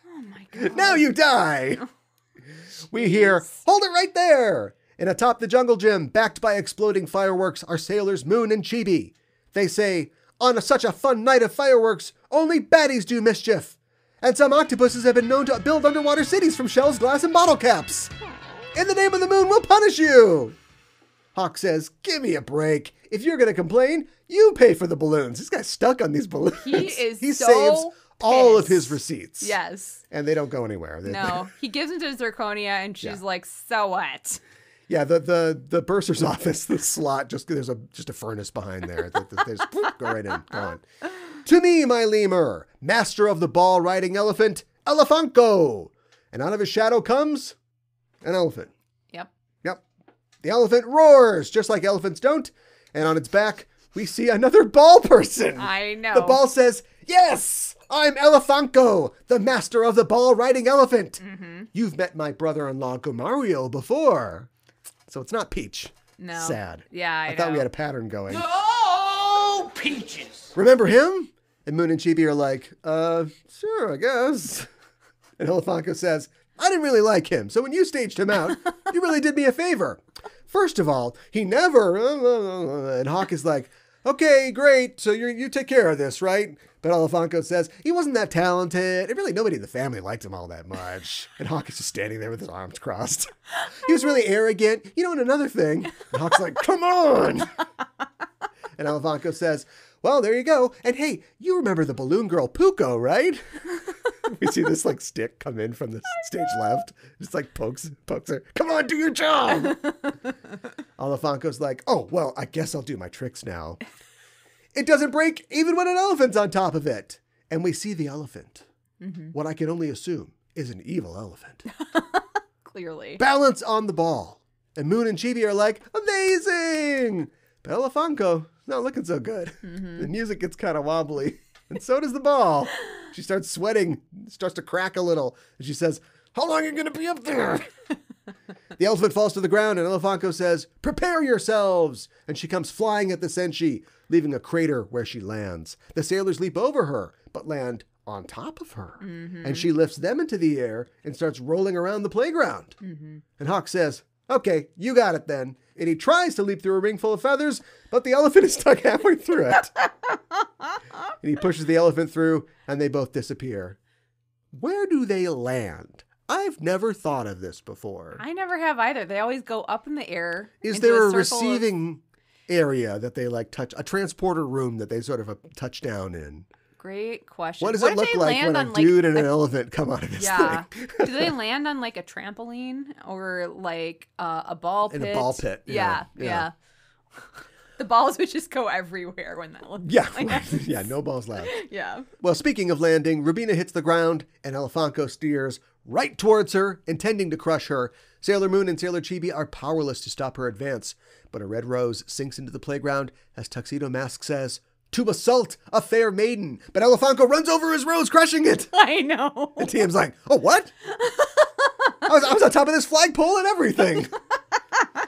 oh my god. Now you die. We hear, hold it right there. And atop the jungle gym, backed by exploding fireworks, are sailors Moon and Chibi. They say, on a, such a fun night of fireworks, only baddies do mischief. And some octopuses have been known to build underwater cities from shells, glass, and bottle caps. In the name of the moon, we'll punish you. Hawk says, give me a break. If you're going to complain, you pay for the balloons. This guy's stuck on these balloons. He is He so saves all of his receipts. Yes. And they don't go anywhere. They- No. He gives them to Zirconia and she's Yeah. like, so what? Yeah, the the the bursar's office, the slot, just there's a just a furnace behind there. They, they just go right in, go on. To me, my lemur, master of the ball riding elephant, Elefanco, and out of his shadow comes an elephant. Yep. Yep, the elephant roars just like elephants don't, and on its back we see another ball person. I know. The ball says, "Yes, I'm Elefanco, the master of the ball riding elephant. Mm-hmm. You've met my brother-in-law Gomario before." So it's not Peach. No. Sad. Yeah, I, thought we had a pattern going. oh, peaches! Remember him? And Moon and Chibi are like, uh, sure, I guess. And Elefanco says, I didn't really like him, so when you staged him out, you really did me a favor. First of all, he never. And Hawk is like, okay, great, so you you take care of this, right? But Elefanco says, he wasn't that talented. And really, nobody in the family liked him all that much. And Hawk is just standing there with his arms crossed. He was really arrogant. You know, and another thing, and Hawk's like, come on. And Elefanco says, Well, there you go. And hey, you remember the balloon girl Puko, right? we see this like stick come in from the stage left. Just like pokes pokes her. Come on, do your job. Elefanco's like, Oh, well, I guess I'll do my tricks now. It doesn't break even when an elephant's on top of it. And we see the elephant. Mm-hmm. What I can only assume is an evil elephant. Clearly. Balance on the ball. And Moon and Chibi are like, amazing! Is not looking so good. Mm-hmm. The music gets kind of wobbly. And so does the ball. She starts sweating, starts to crack a little. And she says, How long are you going to be up there? the elephant falls to the ground, and Elefanco says, Prepare yourselves! And she comes flying at the Senshi, leaving a crater where she lands. The sailors leap over her, but land on top of her. Mm-hmm. And she lifts them into the air and starts rolling around the playground. Mm-hmm. And Hawk says, Okay, you got it then. And he tries to leap through a ring full of feathers, but the elephant is stuck halfway through it. and he pushes the elephant through, and they both disappear. Where do they land? I've never thought of this before. I never have either. They always go up in the air. Is there a, of- receiving area that they like touch, a transporter room that they sort of uh, touch down in? Great question. What does What it look like when a on, dude and an a- elephant come out of this Yeah. thing? Do they land on like a trampoline or like uh, a ball pit? In a ball pit, Yeah. yeah, Yeah. yeah. the balls would just go everywhere when that. yeah, Like, yeah, no balls left. yeah. Well, speaking of landing, Rubina hits the ground and Elefanco steers right towards her, intending to crush her. Sailor Moon and Sailor Chibi are powerless to stop her advance, but a red rose sinks into the playground as Tuxedo Mask says, To assault a fair maiden. But Elefanko runs over his rose, crushing it. I know. And TM's like, Oh, what? I was, I was on top of this flagpole and everything.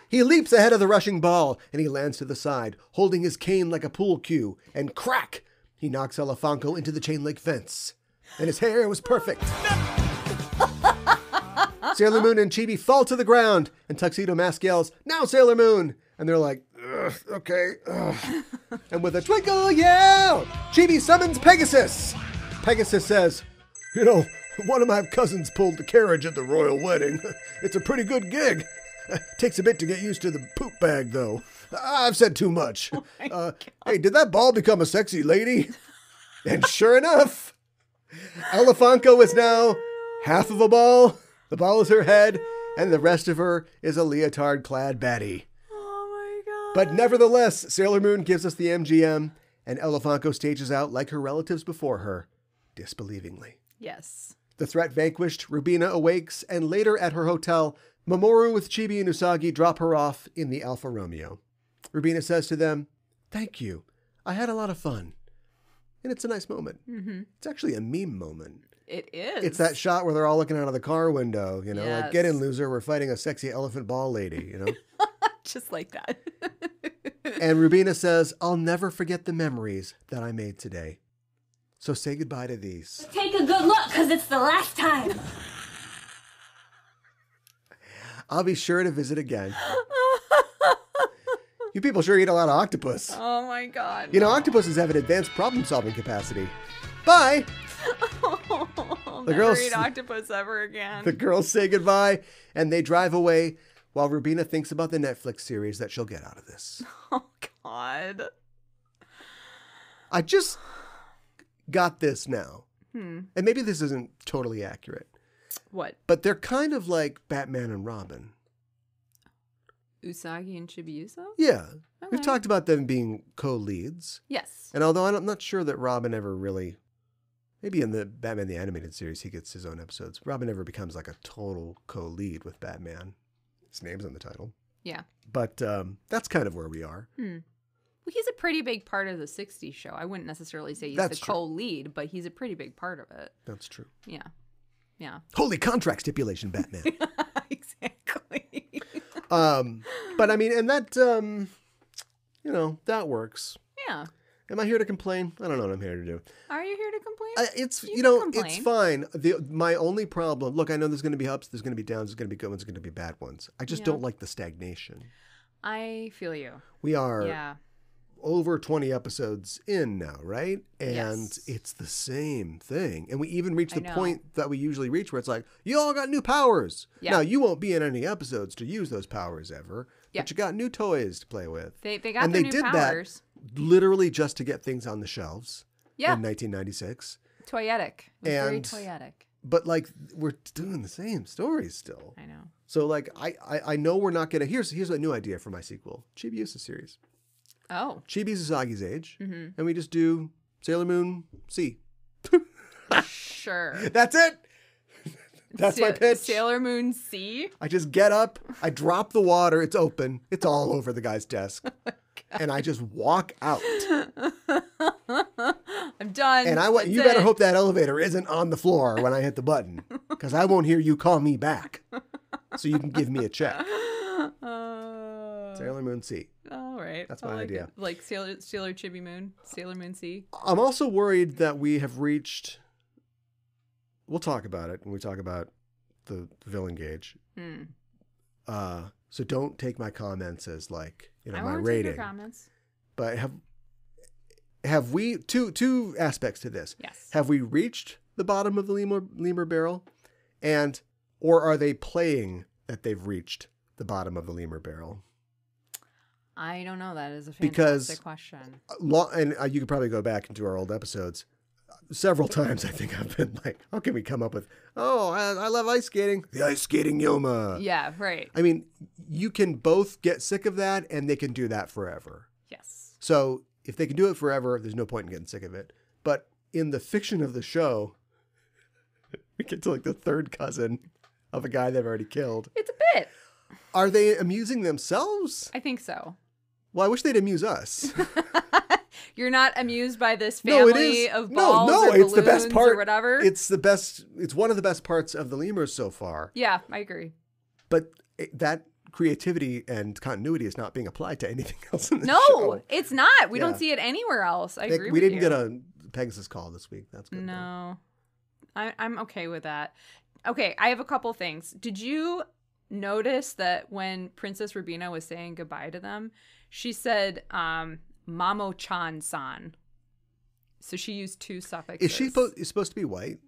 he leaps ahead of the rushing ball and he lands to the side, holding his cane like a pool cue, and crack! He knocks Elefanko into the chain link fence. And his hair was perfect. Sailor Moon and Chibi fall to the ground, and Tuxedo Mask yells, Now, Sailor Moon! And they're like, "Ugh, okay. ugh." and with a twinkle yell, Chibi summons Pegasus. Pegasus says, You know, one of my cousins pulled the carriage at the royal wedding. It's a pretty good gig. Takes a bit to get used to the poop bag, though. I've said too much. uh, hey, did that ball become a sexy lady? And sure enough, Elefanko is now half of a ball. The ball is her head, and the rest of her is a leotard clad baddie. But nevertheless, Sailor Moon gives us the MGM, and Elefanko stages out like her relatives before her, disbelievingly. Yes. The threat vanquished, Rubina awakes, and later at her hotel, Mamoru with Chibi and Usagi drop her off in the Alfa Romeo. Rubina says to them, Thank you. I had a lot of fun. And it's a nice moment. Mm-hmm. It's actually a meme moment. It is. It's that shot where they're all looking out of the car window, you know, like, get in, loser, we're fighting a sexy elephant ball lady, you know? just like that. and Rubina says, I'll never forget the memories that I made today. So say goodbye to these. Take a good look, cause it's the last time. I'll be sure to visit again. you people sure eat a lot of octopus. oh my god. You know, octopuses have an advanced problem solving capacity. Bye! I'll the never girls- eat octopus ever again. The girls say goodbye and they drive away while Rubina thinks about the Netflix series that she'll get out of this. oh god. I just got this now. Hmm. And maybe this isn't totally accurate, What? but they're kind of like Batman and Robin. Usagi and Chibiusa? Yeah. We've talked about them being co leads. Yes. And although I'm not sure that Robin ever really, maybe in the Batman the Animated Series, he gets his own episodes. Robin never becomes like a total co lead with Batman. His name's on the title. Yeah. But um, that's kind of where we are. Well, he's a pretty big part of the 60s show. I wouldn't necessarily say he's That's the true. co lead, but he's a pretty big part of it. That's true. Yeah. Yeah. Holy contract stipulation, Batman. exactly. um, but I mean, and that, um, you know, that works. yeah. Am I here to complain? I don't know what I'm here to do. Are you here to complain? I, it's You you, know complain. it's fine. The my only problem. Look, I know there's going to be ups, there's going to be downs, there's going to be good ones, there's going to be bad ones. I just Yeah. don't like the stagnation. I feel you. We are Yeah. over 20 episodes in now, right? And Yes. it's the same thing. And we even reach the point that we usually reach where it's like, you all got new powers. Yeah. Now, you won't be in any episodes to use those powers ever, Yeah. but you got new toys to play with. They, they got and their they new did powers. that literally just to get things on the shelves Yeah. in 1996. Toyetic. Was very toyetic. But like we're doing the same stories still. I know. So like I I, I know we're not gonna here's here's a new idea for my sequel. Chibiusa series. Oh. Chibi's Usagi's age. Mm-hmm. And we just do Sailor Moon C. Sure. That's it. That's my Sa- pitch. Sailor Moon C. I just get up, I drop the water, it's open, it's all over the guy's desk. and I just walk out. I'm done. And I want you better it. hope that elevator isn't on the floor when I hit the button. Because I won't hear you call me back. So you can give me a check. Uh, Sailor Moon C. all right. That's my like idea. it. Like Sailor Sailor Chibi Moon, Sailor Moon C. I'm also worried that we have reached. We'll talk about it when we talk about the villain gauge. Hmm. Uh, so don't take my comments as like you know I my won't take your rating. comments. But have have we two two aspects to this? Yes. Have we reached the bottom of the lemur, lemur barrel, and or are they playing that they've reached the bottom of the lemur barrel? I don't know. That is a fantastic Because- question. Lo- and uh, you could probably go back into our old episodes. Several times, I think I've been like, "How can we come up with? Oh, I, I love ice skating. The ice skating Yoma. Yeah. Right. I mean, you can both get sick of that, and they can do that forever. Yes. So if they can do it forever, there's no point in getting sick of it. But in the fiction of the show, we get to like the third cousin of a guy they've already killed. It's a bit. Are they amusing themselves? I think so. Well, I wish they'd amuse us. You're not amused by this no, family is. of no, balls no, or it's the best part. or whatever. It's the best. It's one of the best parts of the lemurs so far. yeah, I agree. But it, that creativity and continuity is not being applied to anything else in the No, show. it's not. We Yeah. don't see it anywhere else. I They- agree. we didn't you. get a Pegasus call this week. That's good. No, I, I'm okay with that. Okay, I have a couple things. Did you notice that when Princess Rubina was saying goodbye to them, she said um, "Mamo Chan San." So she used two suffixes. Is she po- is supposed to be white?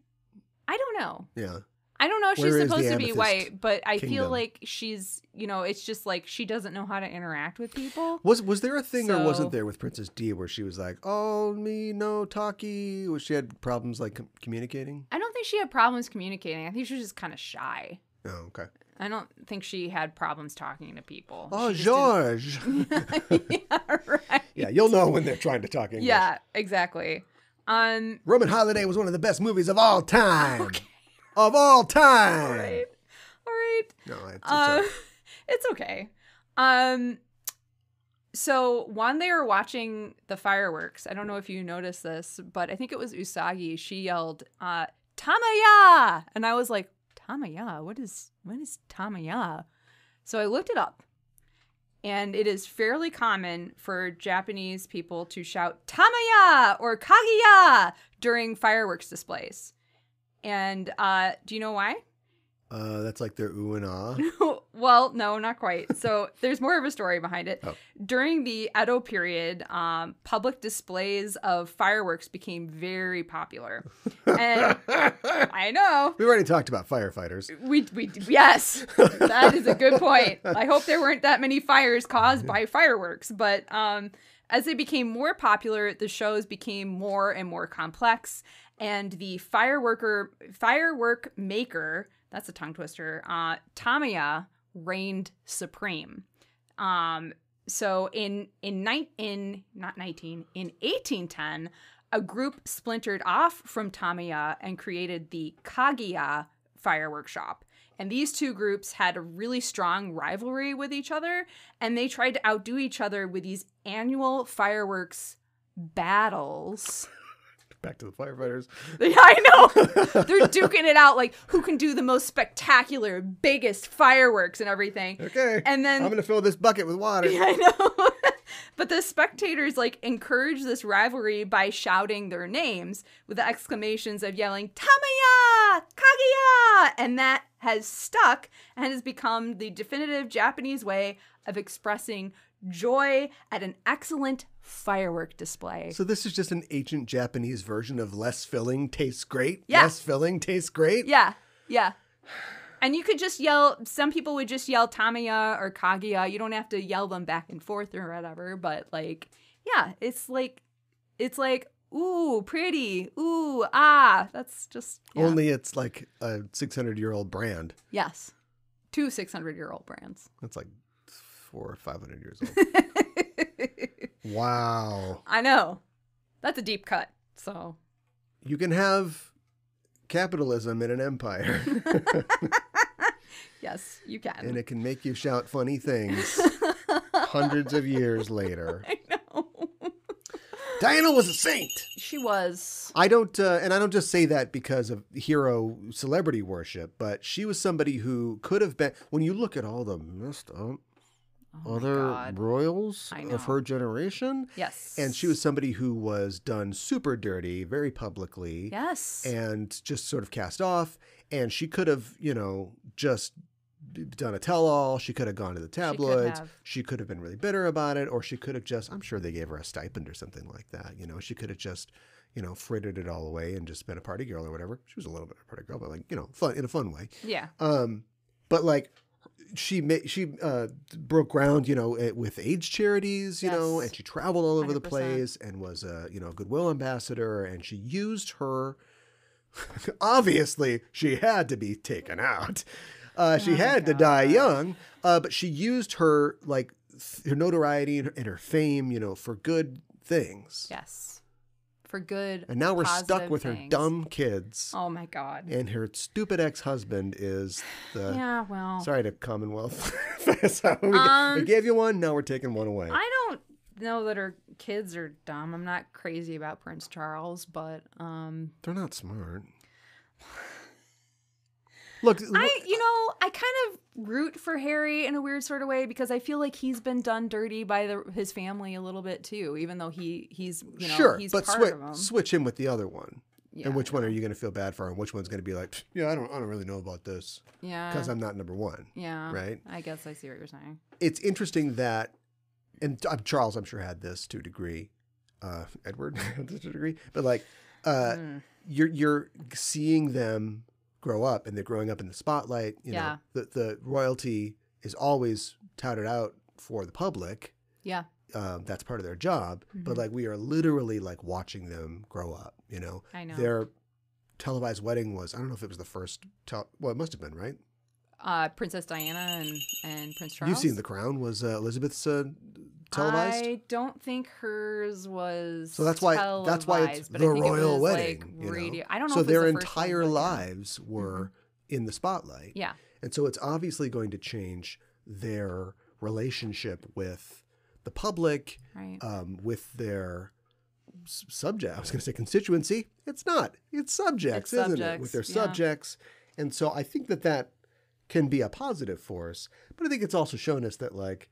I don't know. Yeah. I don't know if she's Where the supposed to be white, but I feel like she's, you know, it's just like she doesn't know how to interact with people. Was was there a thing or wasn't there with Princess D where she was like, "Oh me no talkie"? Was she had problems like com- communicating? I don't think she had problems communicating. I think she was just kind of shy. Oh, okay. I don't think she had problems talking to people. Oh, George. yeah, right. yeah, you'll know when they're trying to talk English. Yeah, exactly. Um, Roman Holiday was one of the best movies of all time. Okay. Of all time. all right, all right. No, it's, it's Uh, it's okay. Um, so when they were watching the fireworks, I don't know if you noticed this, but I think it was Usagi. She yelled, uh, "Tamaya!" and I was like, "Tamaya? What is what is Tamaya?" So I looked it up, and it is fairly common for Japanese people to shout "Tamaya" or "Kagiya" during fireworks displays. And uh, do you know why? Uh, that's like their ooh and ah. well, no, not quite. So there's more of a story behind it. Oh. During the Edo period, um, public displays of fireworks became very popular. And I know. We've already talked about firefighters. We, we yes, that is a good point. I hope there weren't that many fires caused by fireworks, but um, as they became more popular, the shows became more and more complex, and the fireworker firework maker that's a tongue twister. Uh, Tamaya reigned supreme. Um, so in in night in not nineteen in eighteen ten, a group splintered off from Tamaya and created the Kagiya firework shop. And these two groups had a really strong rivalry with each other, and they tried to outdo each other with these annual fireworks battles. Back to the firefighters. Yeah, I know. They're duking it out like who can do the most spectacular, biggest fireworks and everything. Okay. And then I'm gonna fill this bucket with water. I know. but the spectators like encourage this rivalry by shouting their names with the exclamations of yelling Tamaya, Kagiya, and that has stuck and has become the definitive Japanese way of expressing joy at an excellent firework display. So this is just an ancient Japanese version of less filling tastes great. Yeah. Less filling tastes great. Yeah, yeah. And you could just yell. Some people would just yell Tamaya or Kagiya. You don't have to yell them back and forth or whatever. But like, yeah, it's like, it's like, ooh, pretty, ooh, ah. That's just yeah. Only it's like a 600 year old brand. yes, two six hundred year old brands. That's like four or 500 years old. wow. I know, that's a deep cut. So You can have capitalism in an empire, yes, you can. and it can make you shout funny things hundreds of years later. I know. Diana was a saint. She was. I don't, uh, and I don't just say that because of hero celebrity worship, but she was somebody who could have been. When you look at all the messed up Oh God. royals of her generation, Yes. and she was somebody who was done super dirty, very publicly, Yes. and just sort of cast off. And she could have, you know, just done a tell-all. She could have gone to the tabloids. have. She could have been really bitter about it, or she could have just. I'm sure they gave her a stipend or something like that. You know, she could have just, you know, frittered it all away and just been a party girl or whatever. She was a little bit of a party girl, but like, you know, fun in a fun way. yeah. Um, but like she ma- she uh, broke ground, you know, eh, with AIDS charities, you know, and she traveled all over the 100%. place and was a you know goodwill ambassador, and she used her. obviously, she had to be taken out. Uh, she Oh, had to die young, uh, but she used her like th- her notoriety and her, and her fame, you know, for good things. Yes. For good. And now we're stuck with her dumb kids. Oh my god. And her stupid ex-husband is the yeah, well, sorry to Commonwealth. so we, Um, we gave you one, now we're taking one away. I don't know that her kids are dumb. I'm not crazy about Prince Charles, but um They're not smart. Look, I you know, I kind of root for Harry in a weird sort of way because I feel like he's been done dirty by the, his family a little bit too, even though he he's you know sure, he's but part switch of them. switch him with the other one. Yeah, and which one are you going to feel bad for, and which one's going to be like, yeah, I don't, I don't really know about this yeah, because I'm not number one. yeah, right? I guess I see what you're saying. It's interesting that, and uh, Charles, I'm sure had this to a degree, uh, Edward to a degree, but like, uh, Mm. you're you're seeing them grow up, and they're growing up in the spotlight. You Yeah. know, the the royalty is always touted out for the public. Yeah, um, that's part of their job. But Mhm. like we are literally like watching them grow up. You know, I know. their televised wedding was I don't know if it was the first. Tel- well, it must have been right. uh, Princess Diana and and Prince Charles. You've seen The Crown was uh, Elizabeth's uh, televised. I don't think hers was. so that's why that's why it's the think it royal wedding. Like you know? radio. I don't know. So if their the entire lives were in the spotlight. Yeah, And so it's obviously going to change their relationship with the public, right. um, with their subject. I was going to say constituency. It's not. It's subjects, It's isn't it? With their yeah. subjects. And so I think that that can be a positive force. But I think it's also shown us that like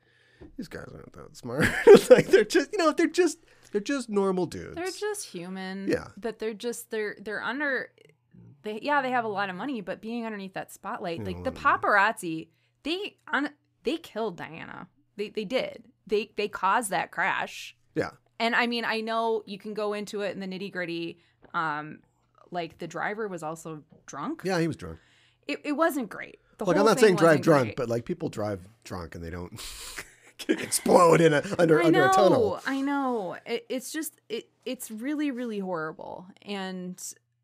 these guys aren't that smart. Like they're just you know they're just they're just normal dudes. They're just human. Yeah. But they're just they're they're under they yeah, they have a lot of money, but being underneath that spotlight, like the paparazzi, they on they killed Diana. They they did. They they caused that crash. yeah. And I mean, I know you can go into it in the nitty gritty. Um, like the driver was also drunk. Yeah, he was drunk. It, it wasn't great. The Look, I'm not saying drive drunk, great. but like people drive drunk and they don't explode in a under I under know, a tunnel. I know. It, it's just it. It's really, really horrible, and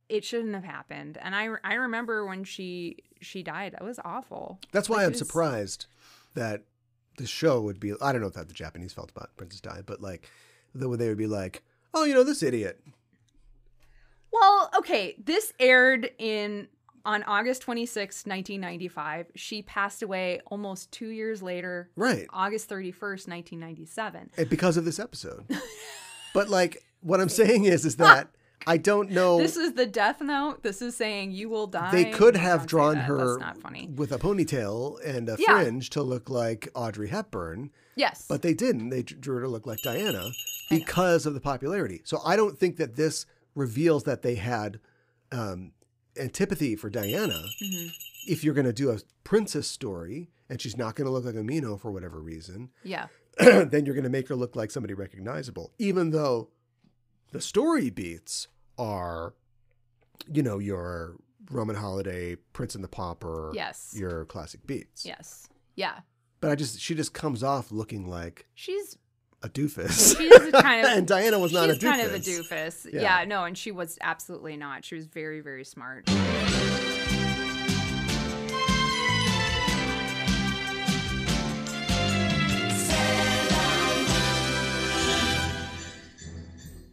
it shouldn't have happened. And I, I remember when she she died. That was awful. That's why Like, I'm was- surprised that the show would be. I don't know if that the Japanese felt about Princess Di, but like the they would be like, oh, you know, this idiot. Well, okay. This aired in on August 26, 1995. She passed away almost two years later, Right. August 31st, 1997. And because of this episode. but like what I'm saying is is that I don't know This is the death note. This is saying you will die. they could have drawn that. her with a ponytail and a Yeah. fringe to look like Audrey Hepburn, Yes. but they didn't. They drew her to look like Diana because of the popularity. So I don't think that this reveals that they had um, antipathy for Diana. Mm-hmm. If you're going to do a princess story and she's not going to look like a Mino for whatever reason, yeah. then you're going to make her look like somebody recognizable, even though the story beats are, you know, your Roman Holiday, Prince and the Pauper, Yes. your classic beats. Yes. Yeah. But I just, she just comes off looking like She's a doofus. she's kind of and Diana was not a she's doofus. kind of a doofus. Yeah. Yeah. no, and she was absolutely not. She was very, very smart.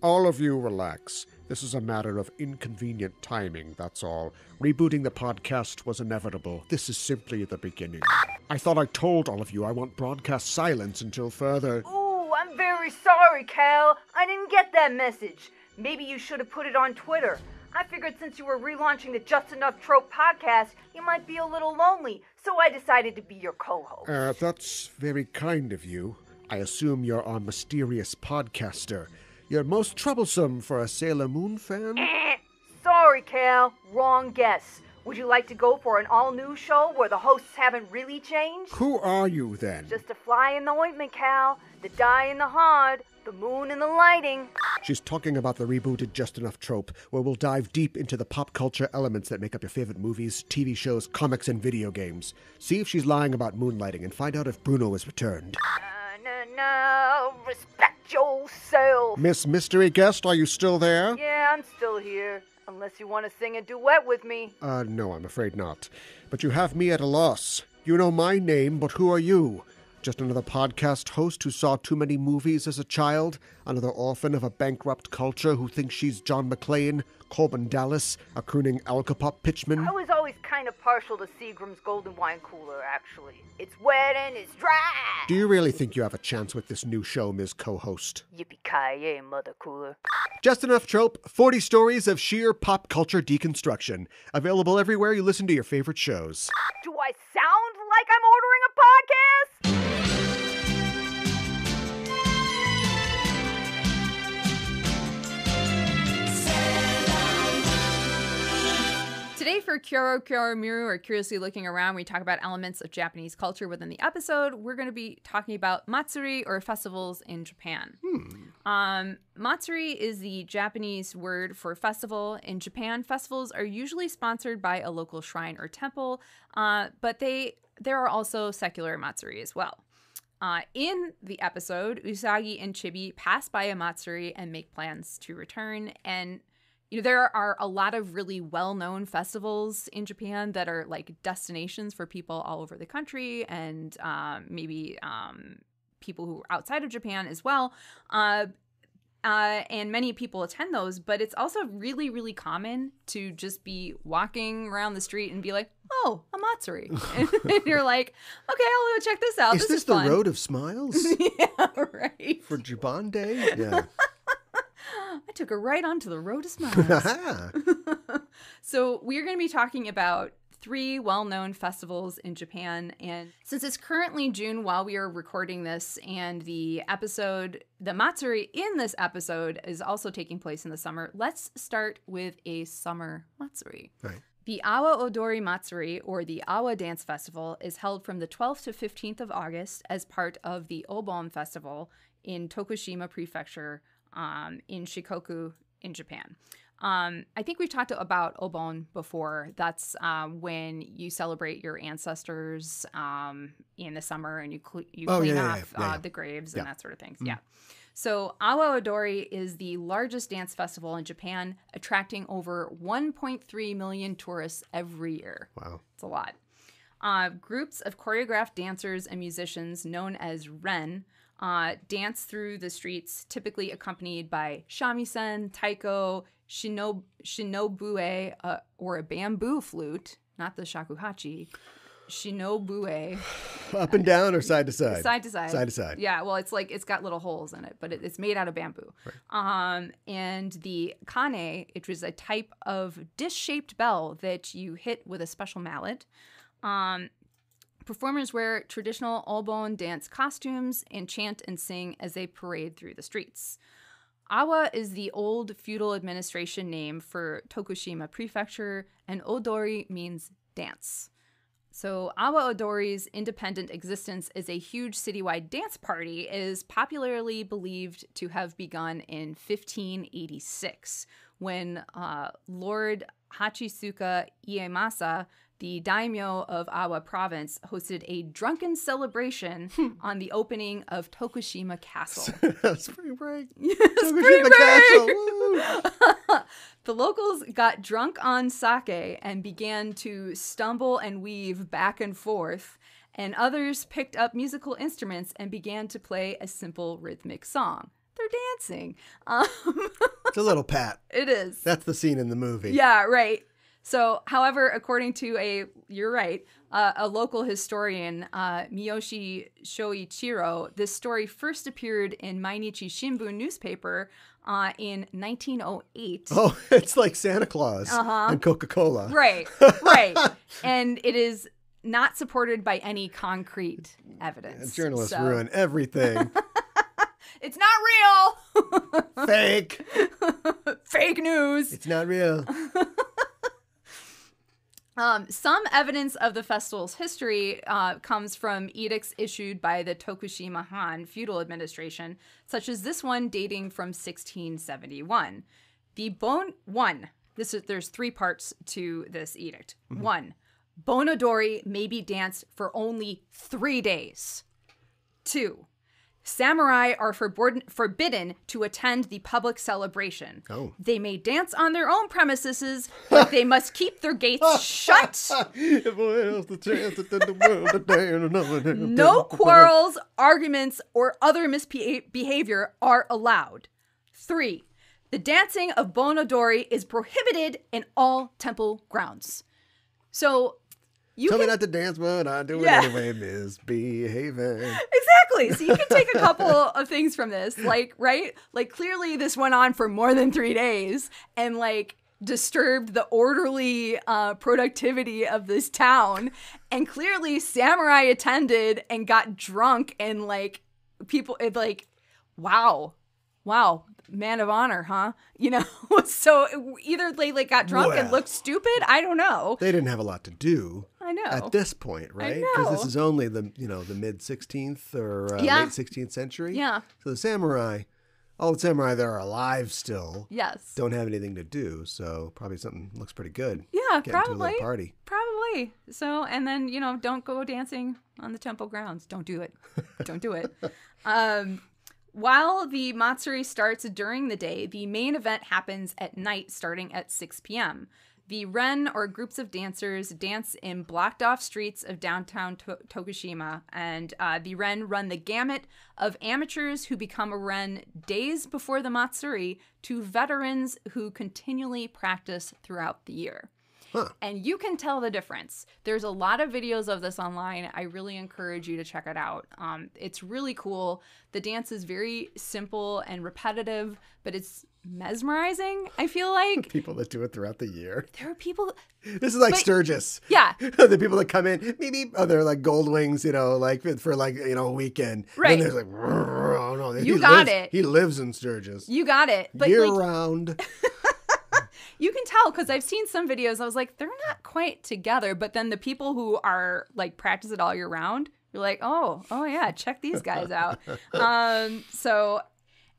All of you relax. This is a matter of inconvenient timing, that's all. Rebooting the podcast was inevitable. This is simply the beginning. I thought I told all of you I want broadcast silence until further. Ooh, I'm very sorry, Cal. I didn't get that message. Maybe you should have put it on Twitter. I figured since you were relaunching the Just Enough Trope podcast, you might be a little lonely, so I decided to be your co host. Uh, that's very kind of you. I assume you're our mysterious podcaster. You're most troublesome for a Sailor Moon fan? Eh, sorry, Cal. Wrong guess. Would you like to go for an all new show where the hosts haven't really changed? Who are you then? Just a fly in the ointment, Cal. The die in the hard, the moon in the lighting. She's talking about the rebooted Just Enough trope, where we'll dive deep into the pop culture elements that make up your favorite movies, TV shows, comics, and video games. See if she's lying about moonlighting and find out if Bruno has returned. No, no, no. Respect yourself. Miss Mystery Guest, are you still there? Yeah, I'm still here. Unless you want to sing a duet with me. Uh, no, I'm afraid not. But you have me at a loss. You know my name, but who are you? Just another podcast host who saw too many movies as a child, another orphan of a bankrupt culture who thinks she's John McClane, Korben Dallas, a crooning alcopop pitchman. I was always kind of partial to Seagram's Golden Wine Cooler, actually. It's wet and it's dry. Do you really think you have a chance with this new show, Ms. Co-host? Yippee-ki-yay, Mother Cooler. Just Enough Trope 40 stories of sheer pop culture deconstruction. Available everywhere you listen to your favorite shows. Do I sound like I'm ordering a podcast? Today for Kyoro Kyoro Miru or Curiously Looking Around, we talk about elements of Japanese culture within the episode. We're going to be talking about matsuri or festivals in Japan. Um, matsuri is the Japanese word for festival. In Japan, festivals are usually sponsored by a local shrine or temple, uh, but they there are also secular matsuri as well. Uh, in the episode, Usagi and Chibi pass by a matsuri and make plans to return. And you know, there are a lot of really well-known festivals in Japan that are like destinations for people all over the country, and um, maybe um, people who are outside of Japan as well. Uh, uh, and many people attend those, but it's also really, really common to just be walking around the street and be like, "Oh, a matsuri," and, you're like, "Okay, I'll go check this out. Is this, this is the fun." Road of Smiles yeah, right. for Juban Day? Yeah. I took a right onto the road to smiles. So, we're going to be talking about three well known festivals in Japan. And since it's currently June while we are recording this, and the episode, the Matsuri in this episode is also taking place in the summer, let's start with a summer Matsuri. Right. The Awa Odori Matsuri, or the Awa Dance Festival, is held from the 12th to 15th of August as part of the Obon Festival in Tokushima Prefecture um, in Shikoku in Japan. Um, I think we've talked about Obon before. That's um, when you celebrate your ancestors um, in the summer and you cl- you Oh, clean yeah, off yeah, yeah, uh, yeah. the graves and that sort of things. Yeah. So Awa Odori is the largest dance festival in Japan, attracting over 1.3 million tourists every year. Wow. It's a lot. Uh, groups of choreographed dancers and musicians known as ren uh, dance through the streets, typically accompanied by shamisen, taiko, shinob- shinobue, uh, or a bamboo flute, not the shakuhachi. Shinobue, Up and down or side to side? side to side. Side to side. Yeah, well, it's like it's got little holes in it, but it, it's made out of bamboo. Um, and the kane, which is a type of dish-shaped bell that you hit with a special mallet. Um, performers wear traditional Obon dance costumes and chant and sing as they parade through the streets. Awa is the old feudal administration name for Tokushima Prefecture, and Odori means dance. So, Awa Odori's independent existence as a huge citywide dance party is popularly believed to have begun in 1586 when uh, Lord Hachisuka Iemasa, the daimyo of Awa province, hosted a drunken celebration on the opening of Tokushima Castle. Spring break. Tokushima Castle. The locals got drunk on sake and began to stumble and weave back and forth, and others picked up musical instruments and began to play a simple rhythmic song. They're dancing. Um, It's a little pat. it is. That's the scene in the movie. Yeah, right. So, however, according to a, you're right, uh, a local historian, uh, Miyoshi Shoichiro, this story first appeared in Mainichi Shimbun newspaper uh, in 1908. Oh, it's like Santa Claus and Coca Cola. Uh-huh. Right, right. and it is not supported by any concrete evidence. Journalists So, ruin everything. It's not real. Fake. Fake news. It's not real. Um, some evidence of the festival's history uh, comes from edicts issued by the Tokushima Han feudal administration, such as this one dating from 1671. The Bon one. This is there's three parts to this edict. One, Bonodori may be danced for only three days. Two, Samurai are forbidden, forbidden to attend the public celebration. Oh. They may dance on their own premises, but they must keep their gates shut. No quarrels, arguments, or other misbehavior are allowed. Three, the dancing of Bonodori is prohibited in all temple grounds. So you Tell can me not to dance, but I do it anyway, misbehaving. exactly. So you can take a couple of things from this, like right, like clearly this went on for more than three days, and like disturbed the orderly uh, productivity of this town, and clearly samurai attended and got drunk, and like people, it like, wow, wow. Man of honor, huh? You know, so either they like got drunk and looked stupid. I don't know. They didn't have a lot to do. I know. At this point, right? Because this is only the you know the mid 16th or uh, Yeah. late 16th century. Yeah. So the samurai, all the samurai that are alive still, Yes. don't have anything to do. So probably something looks pretty good. Yeah, Get probably. party. Probably. So, and then, you know, don't go dancing on the temple grounds. Don't do it. don't do it. Um, while the Matsuri starts during the day, the main event happens at night starting at 6 p.m. The Ren, or groups of dancers, dance in blocked off streets of downtown to- Tokushima, and uh, the Ren run the gamut of amateurs who become a Ren days before the Matsuri to veterans who continually practice throughout the year. And you can tell the difference. There's a lot of videos of this online. I really encourage you to check it out. Um, it's really cool. The dance is very simple and repetitive, but it's mesmerizing. I feel like People that do it throughout the year. there are people. This is like But- Sturgis. Yeah. the people that come in, maybe oh, they're like gold wings, you know, like for like, you know, a weekend. Right. And there's like, oh no, You he got lives- it. He lives in Sturgis. You got it. But Year like, round. You can tell because I've seen some videos. I was like, they're not quite together. But then the people who are like practice it all year round, you're like, oh, oh yeah, check these guys out. um, so,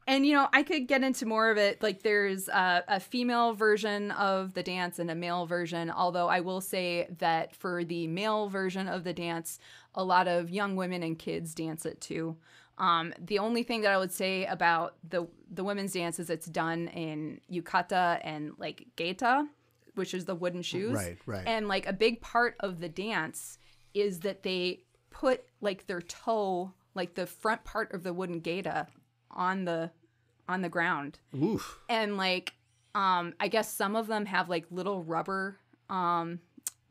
and you know, I could get into more of it. Like, there's a, a female version of the dance and a male version. Although I will say that for the male version of the dance, a lot of young women and kids dance it too. Um, the only thing that I would say about the the women's dance is it's done in yukata and like geta, which is the wooden shoes. Right, right. And like a big part of the dance is that they put like their toe, like the front part of the wooden geta, on the on the ground Oof. and like um i guess some of them have like little rubber um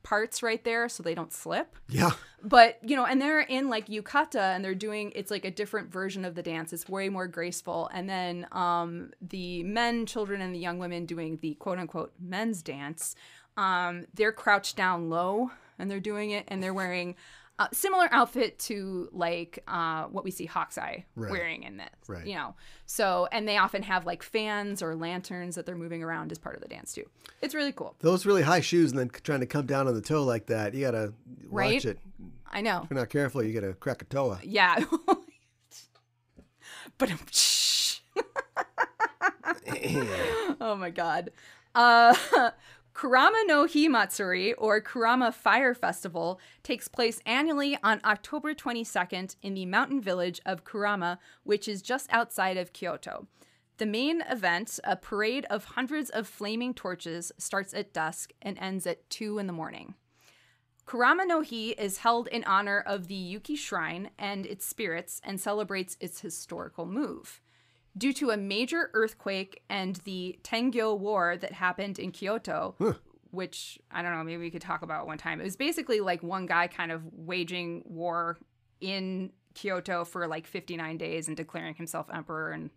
parts right there so they don't slip. Yeah. but you know and they're in like yukata and they're doing it's like a different version of the dance. It's way more graceful. And then um the men children and the young women doing the quote unquote men's dance um they're crouched down low and they're doing it and they're wearing a similar outfit to like uh what we see Hawkeye Right. wearing in this Right. you know so and they often have like fans or lanterns that they're moving around as part of the dance too it's really cool Those really high shoes and then trying to come down on the toe like that, you gotta Right? watch it. i know If you're not careful, you gotta crack a toe. Yeah. but oh my god. Uh Kurama no Himatsuri, or Kurama Fire Festival, takes place annually on October 22nd in the mountain village of Kurama, which is just outside of Kyoto. The main event, a parade of hundreds of flaming torches, starts at dusk and ends at 2 in the morning. Kurama no Hi is held in honor of the Yuki Shrine and its spirits and celebrates its historical move. Due to a major earthquake and the Tengyo War that happened in Kyoto, which I don't know, maybe we could talk about one time. It was basically like one guy kind of waging war in Kyoto for like 59 days and declaring himself emperor and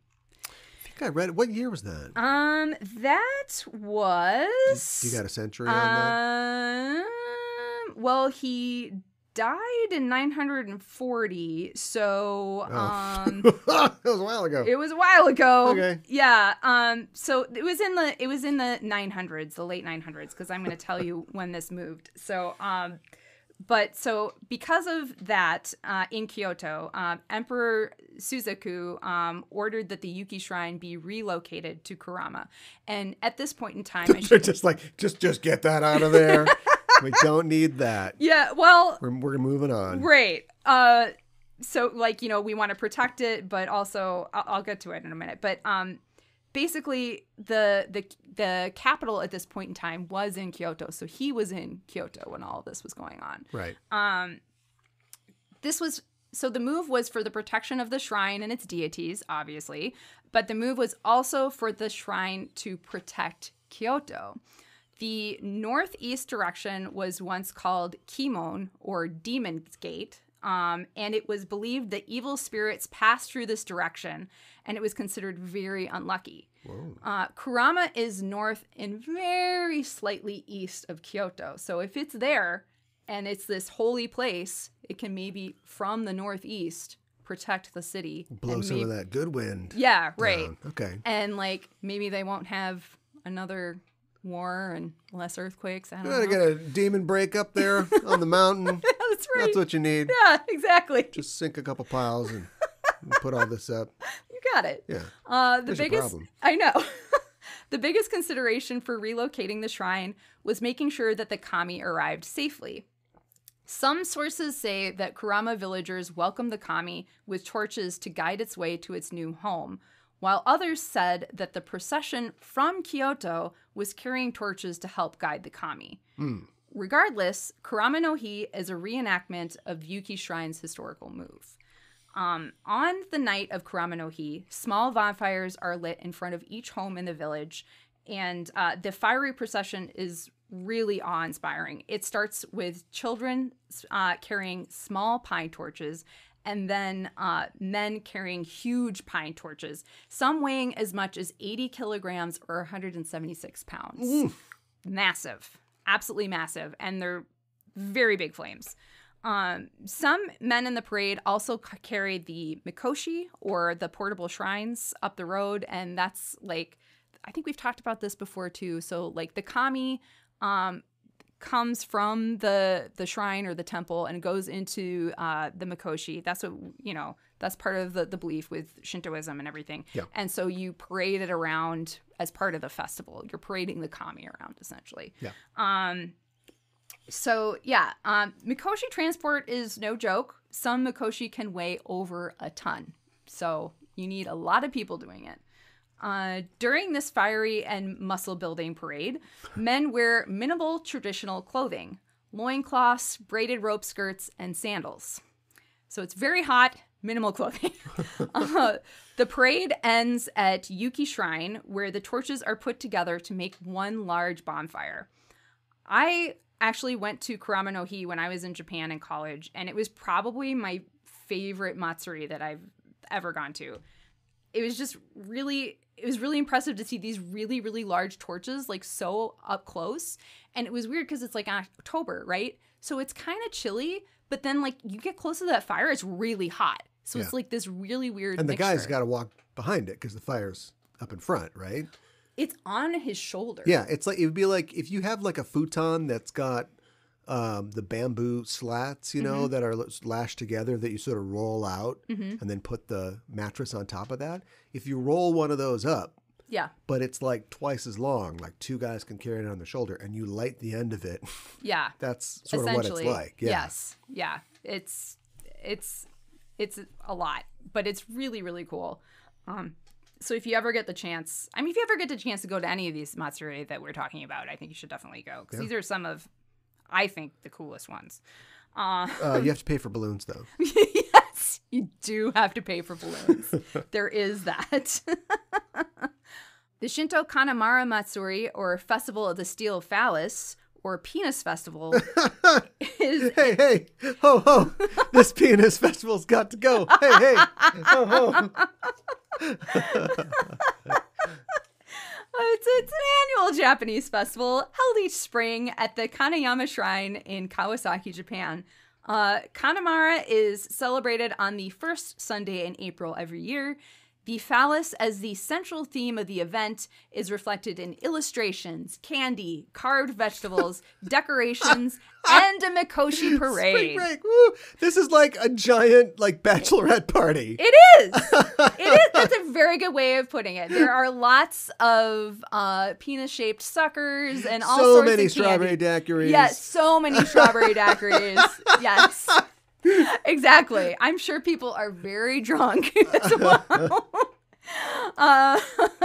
I think I read What year was that? um that was Do you got a century on that? Um, well, he died in 940, so um that was a while ago. it was a while ago. Okay. Yeah. Um so it was in the it was in the 900s, the late 900s because I'm going to tell you when this moved. So um but so because of that, uh, in Kyoto, um, Emperor Suzaku um, ordered that the Yuki Shrine be relocated to Kurama. And at this point in time, I They're should, just like, just just get that out of there. we don't need that. yeah, well, We're, we're moving on. Right. Uh so like you know we want to protect it, but also I'll, I'll get to it in a minute. But um, basically the the the capital at this point in time was in Kyoto, so he was in Kyoto when all this was going on. Right. Um, this was so the move was for the protection of the shrine and its deities, obviously, but the move was also for the shrine to protect Kyoto. The northeast direction was once called Kimon or Demon's Gate, um, and it was believed that evil spirits passed through this direction, and it was considered very unlucky. Uh, Kurama is north and very slightly east of Kyoto. So if it's there and it's this holy place, it can maybe from the northeast protect the city. Blow some of that good wind. Yeah, right. down. Okay. And like maybe they won't have another war and less earthquakes. I don't You know. gotta get a demon break up there on the mountain. That's right. That's what you need. yeah, exactly. Just sink a couple piles and, and put all this up. You got it. Yeah. Uh, the There's biggest, problem. I know. the biggest consideration for relocating the shrine was making sure that the kami arrived safely. Some sources say that Kurama villagers welcomed the kami with torches to guide its way to its new home, while others said that the procession from Kyoto was carrying torches to help guide the kami. Regardless, Kurama no Hi is a reenactment of Yuki Shrine's historical move. Um, on the night of Kurama no Hi, small bonfires are lit in front of each home in the village, and uh, the fiery procession is really awe inspiring. It starts with children uh, carrying small pine torches. And then uh, men carrying huge pine torches, some weighing as much as 80 kilograms or 176 pounds. Massive, absolutely massive. And they're very big flames. Um, some men in the parade also c- carried the mikoshi or the portable shrines up the road, and that's like I think we've talked about this before too. So like the kami um, comes from the the shrine or the temple and goes into uh, the mikoshi. That's what you know. That's part of the, the belief with Shintoism and everything. Yeah. And so you parade it around as part of the festival. You're parading the kami around essentially. Yeah. Um, so yeah, um, Mikoshi transport is no joke. Some Mikoshi can weigh over a ton, so you need a lot of people doing it. Uh, during this fiery and muscle building parade, men wear minimal traditional clothing loincloths, braided rope skirts, and sandals. So it's very hot, minimal clothing. uh, the parade ends at Yuki Shrine, where the torches are put together to make one large bonfire. I actually went to Kurama no Hi when I was in Japan in college, and it was probably my favorite matsuri that I've ever gone to. It was just really it was really impressive to see these really really large torches like so up close. And it was weird because it's like october right? So it's kind of chilly but then like you get close to that fire it's really hot. So it's like this really weird And the guy's got to walk behind it because the fire's up in front, right? it's on his shoulder. Yeah, it's like it would be like if you have like a futon that's got um, the bamboo slats, you Mm-hmm. know, that are lashed together that you sort of roll out and then put the mattress on top of that. If you roll one of those up, yeah but it's like twice as long, like two guys can carry it on their shoulder, and you light the end of it, yeah that's sort of what it's like. Yeah. Yes. Yeah. It's it's it's a lot, but it's really really cool. Um so if you ever get the chance, I mean if you ever get the chance to go to any of these matsuri that we're talking about, I think you should definitely go cuz these are some of I think the coolest ones. Uh Uh, you have to pay for balloons though. yes, you do have to pay for balloons. there is that. the Shinto Kanamara Matsuri, or Festival of the Steel Phallus, or Penis Festival, is Hey, hey, ho, ho! This penis festival's got to go. Hey, hey, ho, ho! Uh, it's, it's an annual Japanese festival held each spring at the Kanayama Shrine in Kawasaki, Japan. Uh, Kanamara is celebrated on the first Sunday in April every year. The phallus, as the central theme of the event, is reflected in illustrations, candy, carved vegetables, decorations, and a Mikoshi parade. This is like a giant like bachelorette party. It is. It is. That's a very good way of putting it. There are lots of uh, penis-shaped suckers and all so sorts many strawberry daiquiris. Yes, so many strawberry daiquiris. yes. Exactly. I'm sure people are very drunk as well. uh,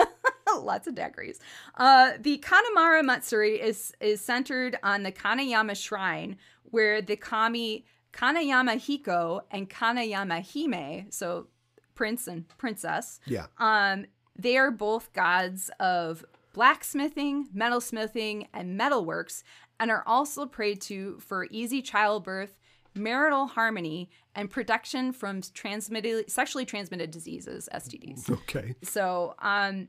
lots of daiquiris. Uh, the Kanamara Matsuri is is centered on the Kanayama Shrine, where the kami Kanayama Hiko and Kanayama Hime, so prince and princess, Yeah. um, they are both gods of blacksmithing, metalsmithing, and metalworks, and are also prayed to for easy childbirth, marital harmony, and protection from transmitted sexually transmitted diseases, STDs. Okay. So, um,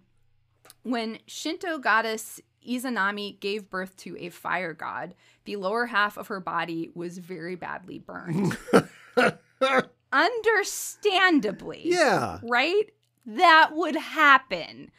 when Shinto goddess Izanami gave birth to a fire god, the lower half of her body was very badly burned. Understandably Yeah. right? That would happen.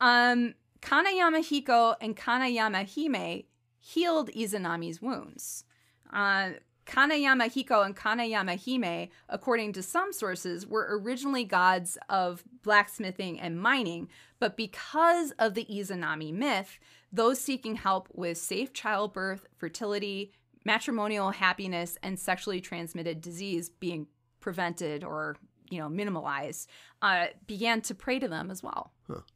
Um, Kanayama Hiko and Kanayama Hime healed Izanami's wounds. Uh, Kanayama Hiko and Kanayama Hime, according to some sources, were originally gods of blacksmithing and mining, but because of the Izanami myth, those seeking help with safe childbirth, fertility, matrimonial happiness, and sexually transmitted disease being prevented or you know minimalized, uh, began to pray to them as well.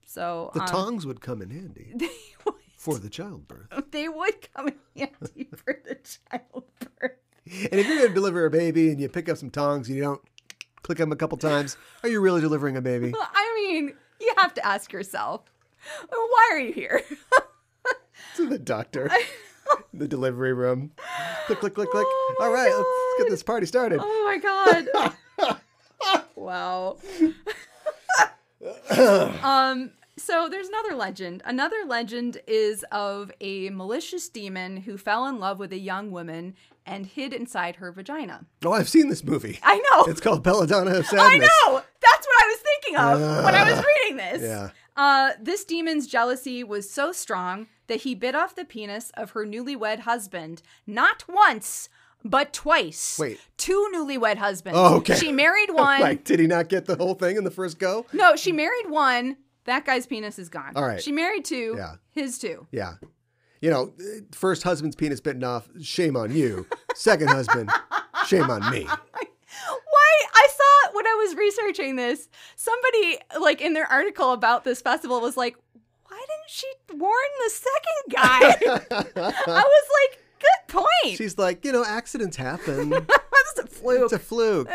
So The um, tongs would come in handy they would, for the childbirth. they would come in handy for the childbirth. And if you're going to deliver a baby and you pick up some tongs and you don't click them a couple times, are you really delivering a baby? Well, I mean, you have to ask yourself, why are you here? to the doctor, the delivery room. Click, click, click, click. All right, let's get this party started. Oh my god. wow. um so there's another legend. Another legend is of a malicious demon who fell in love with a young woman and hid inside her vagina. Oh, I've seen this movie. I know. It's called Belladonna of Sadness. I know. That's what I was thinking of when I was reading this. Yeah. Uh, this demon's jealousy was so strong that he bit off the penis of her newlywed husband, not once, but twice. Wait. Two newlywed husbands. Oh, okay. She married one. Like, did he not get the whole thing in the first go? No, she married one. That guy's penis is gone. All right. She married two. Yeah. His two. Yeah. You know, first husband's penis bitten off, shame on you. Second husband, shame on me. Why? I saw when I was researching this, somebody like in their article about this festival was like, why didn't she warn the second guy? I was like, good point. She's like, you know, accidents happen. That's a fluke. It's a fluke.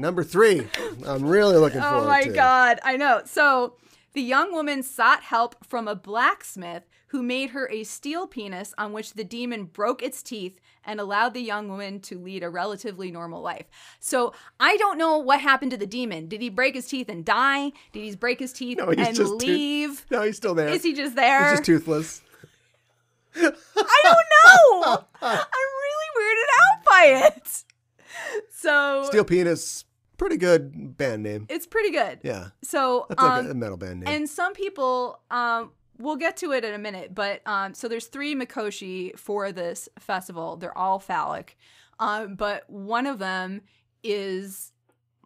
Number three, I'm really looking oh forward to. Oh my to. god, I know. So the young woman sought help from a blacksmith who made her a steel penis on which the demon broke its teeth and allowed the young woman to lead a relatively normal life. So I don't know what happened to the demon. Did he break his teeth and die? Did he break his teeth No, and leave? No, he's still there. Is he just there? He's just toothless. I don't know. I'm really weirded out by it. So Steel Penis, pretty good band name. it's pretty good. Yeah. So That's like um, a, a metal band name. And some people, um, we'll get to it in a minute, but um, so there's three Mikoshi for this festival. They're all phallic, um, but one of them is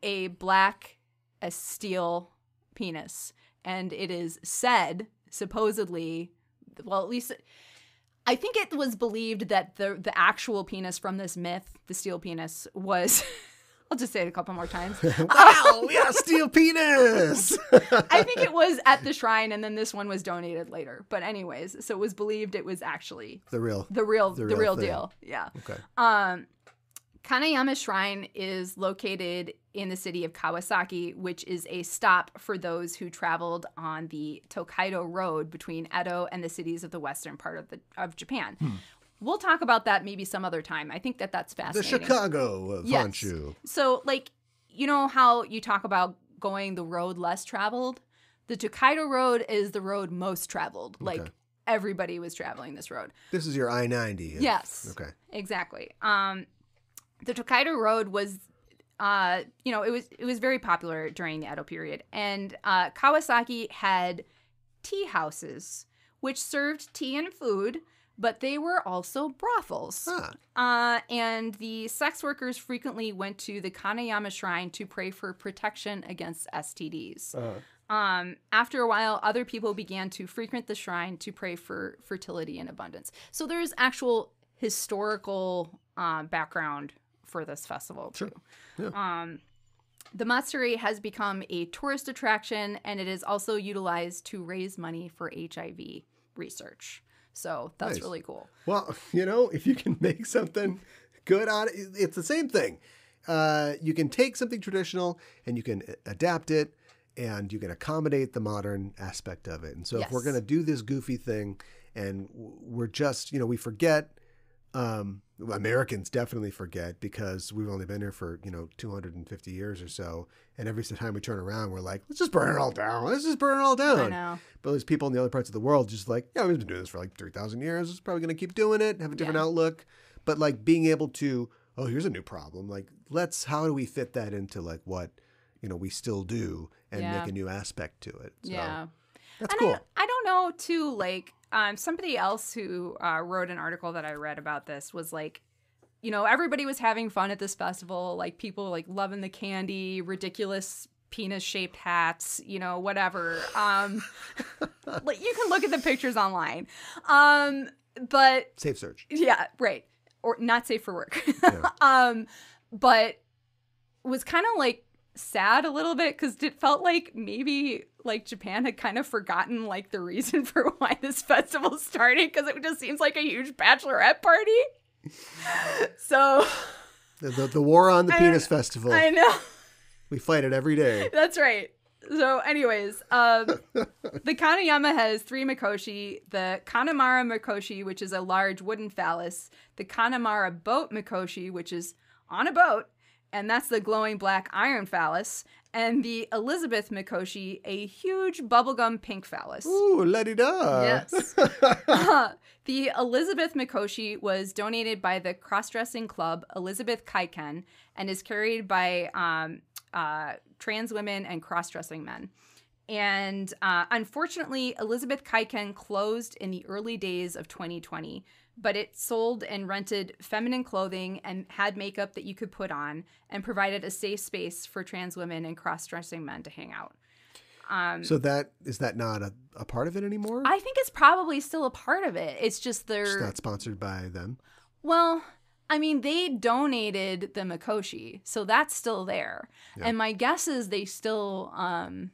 a black as steel penis, and it is said supposedly, well, at least. I think it was believed that the the actual penis from this myth, the steel penis, was. I'll just say it a couple more times. wow, yeah, steel penis. I think it was at the shrine, and then this one was donated later. But anyways, so it was believed it was actually the real. the real The the real real, deal. Yeah. Okay. Um, Kanayama Shrine is located in the city of Kawasaki, which is a stop for those who traveled on the Tokaido Road between Edo and the cities of the western part of the of Japan. We'll talk about that maybe some other time. I think that that's fascinating. The. Chicago of Yes. Honshu. So, like, you know how you talk about going the road less traveled? The Tokaido Road is the road most traveled. Like, everybody was traveling this road. This is your I 90. Yes. Okay. Exactly. Um, the Tokaido Road was, uh, you know, it was it was very popular during the Edo period, and uh, Kawasaki had tea houses which served tea and food, but they were also brothels. Ah. Uh, and the sex workers frequently went to the Kanayama Shrine to pray for protection against STDs. Um, after a while, other people began to frequent the shrine to pray for fertility and abundance. So there's actual historical uh, background for this festival Sure. too. Um, the Matsuri has become a tourist attraction and it is also utilized to raise money for HIV research. So that's Nice. really cool. Well, you know, if you can make something good on it, it's the same thing. Uh, you can take something traditional and you can adapt it and you can accommodate the modern aspect of it. And so if we're going to do this goofy thing and we're just, you know, we forget, um, Americans definitely forget because we've only been here for, you know, 250 years or so. And every time we turn around, we're like, let's just burn it all down. Let's just burn it all down. I know. But there's people in the other parts of the world just like, yeah, we've been doing this for like 3,000 years. It's probably going to keep doing it, have a different Yeah. outlook. But like being able to, oh, here's a new problem. Like, let's, how do we fit that into like what, you know, we still do and Yeah. make a new aspect to it? So yeah. That's and cool. I, I don't know too like um somebody else who uh, wrote an article that I read about this was like you know everybody was having fun at this festival like people like loving the candy ridiculous penis shaped hats you know whatever um like you can look at the pictures online um but Safe search. yeah, right. Or not safe for work. um, but was kind of like sad a little bit because it felt like maybe like Japan had kind of forgotten like the reason for why this festival started because it just seems like a huge bachelorette party. so The, the, the war on the I penis festival. I know. We fight it every day. That's right. So, anyways, um, the Kanayama has three Mikoshi the Kanamara Mikoshi, which is a large wooden phallus, the Kanamara Boat Mikoshi, which is on a boat, and that's the glowing black iron phallus, and the Elizabeth Mikoshi, a huge bubblegum pink phallus. Ooh, la di da. Yes. the Elizabeth Mikoshi was donated by the cross dressing club Elizabeth Kaikan and is carried by um, uh, trans women and cross dressing men. And uh, unfortunately, Elizabeth Kaikan closed in the early days of 2020, but it sold and rented feminine clothing and had makeup that you could put on and provided a safe space for trans women and cross dressing men to hang out. So that, is that not a, a part of it anymore? I think it's probably still a part of it. It's just they're not sponsored by them. well, I mean, they donated the Mikoshi, so that's still there. And my guess is they still um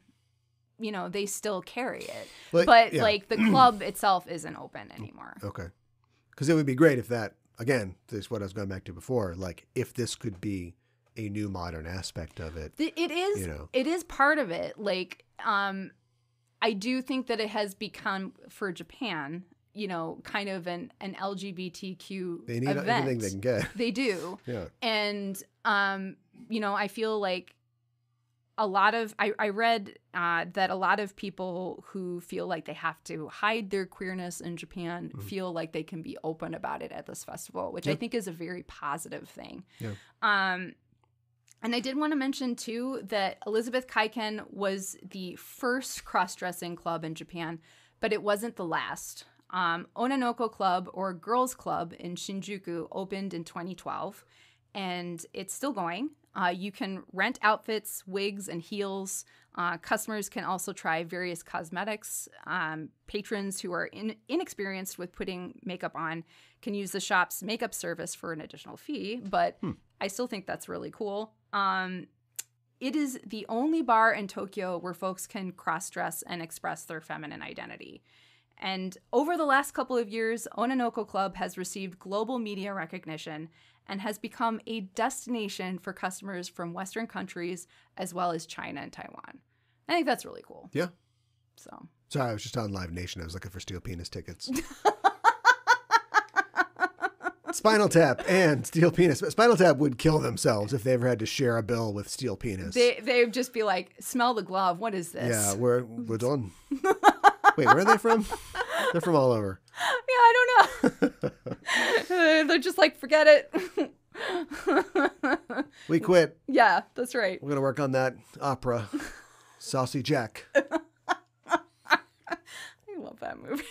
you know, they still carry it. Like, but yeah. like the club itself isn't open anymore. Okay. Because it would be great if that, again, this is what I was going back to before, like if this could be a new modern aspect of it. It is You know. it is part of it. Like um I do think that it has become for Japan, you know, kind of an an LGBTQ They need event. everything they can get. They do. Yeah. and um you know i feel like a lot of i, I read uh, that a lot of people who feel like they have to hide their queerness in japan Mm-hmm. feel like they can be open about it at this festival which i think is a very positive thing Yeah. um and I did want to mention too that Elizabeth Kaikan was the first cross-dressing club in Japan, but it wasn't the last. Um, Onnanoko Club or Girls Club in Shinjuku opened in 2012, and it's still going. Uh, you can rent outfits, wigs, and heels. Uh, customers can also try various cosmetics. Um, patrons who are in, inexperienced with putting makeup on can use the shop's makeup service for an additional fee, but I still think that's really cool. Um, it is the only bar in Tokyo where folks can cross dress and express their feminine identity. And over the last couple of years, Onnanoko Club has received global media recognition and has become a destination for customers from Western countries as well as China and Taiwan. I think that's really cool. Yeah. So, Sorry, I was just on Live Nation. I was looking for Steel Penis tickets. Spinal Tap and Steel Penis. Spinal Tap would kill themselves if they ever had to share a bill with Steel Penis. they they would just be like, "Smell the glove. What is this?" yeah, we're we're done. Wait, where are they from? They're from all over. Yeah, I don't know. They're just like, forget it. We quit. yeah, that's right. We're gonna work on that opera, Saucy Jack. I love that movie.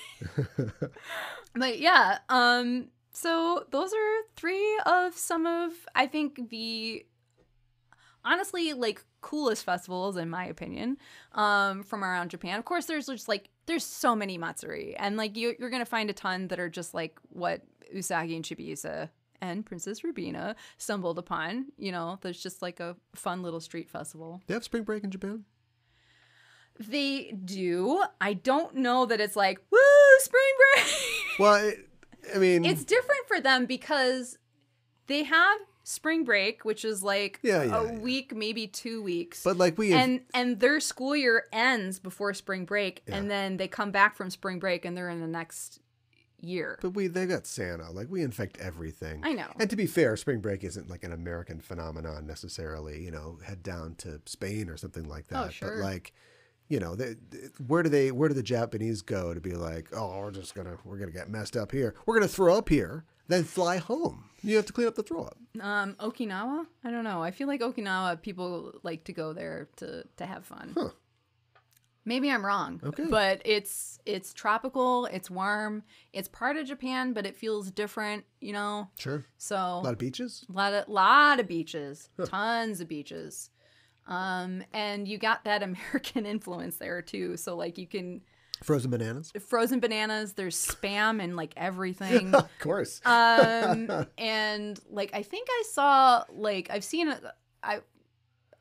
but yeah, um, so those are three of some of I think the honestly like coolest festivals in my opinion um from around Japan. Of course there's just like there's so many matsuri and like you you're going to find a ton that are just like what Usagi and Chibiusa and Princess Rubina stumbled upon. You know, there's just like a fun little street festival. They have spring break in Japan. They do. I don't know that it's like woo spring break. Well, it, I mean, it's different for them because they have spring break, which is like Yeah, yeah, a yeah. week, maybe two weeks. but like we, and and their school year ends before spring break, and then they come back from spring break and they're in the next year. but we they got Santa. Like we infect everything. I know. And to be fair, spring break isn't like an American phenomenon necessarily. You know, head down to Spain or something like oh, that. Oh, sure. But like, you know, they, where do they? Where do the Japanese go to be like, oh, we're just gonna we're gonna get messed up here. We're gonna throw up here, then fly home. You have to clean up the throw up. Um, Okinawa? I don't know. I feel like Okinawa people like to go there to to have fun. Huh. Maybe I'm wrong. Okay. But it's it's tropical, it's warm, it's part of Japan, but it feels different, you know. Sure. So A lot of beaches. A lot of lot of beaches, tons of beaches. Um, and you got that American influence there too. So like you can Frozen bananas. frozen bananas, there's spam and like everything. Of course. um and like i think i saw like i've seen i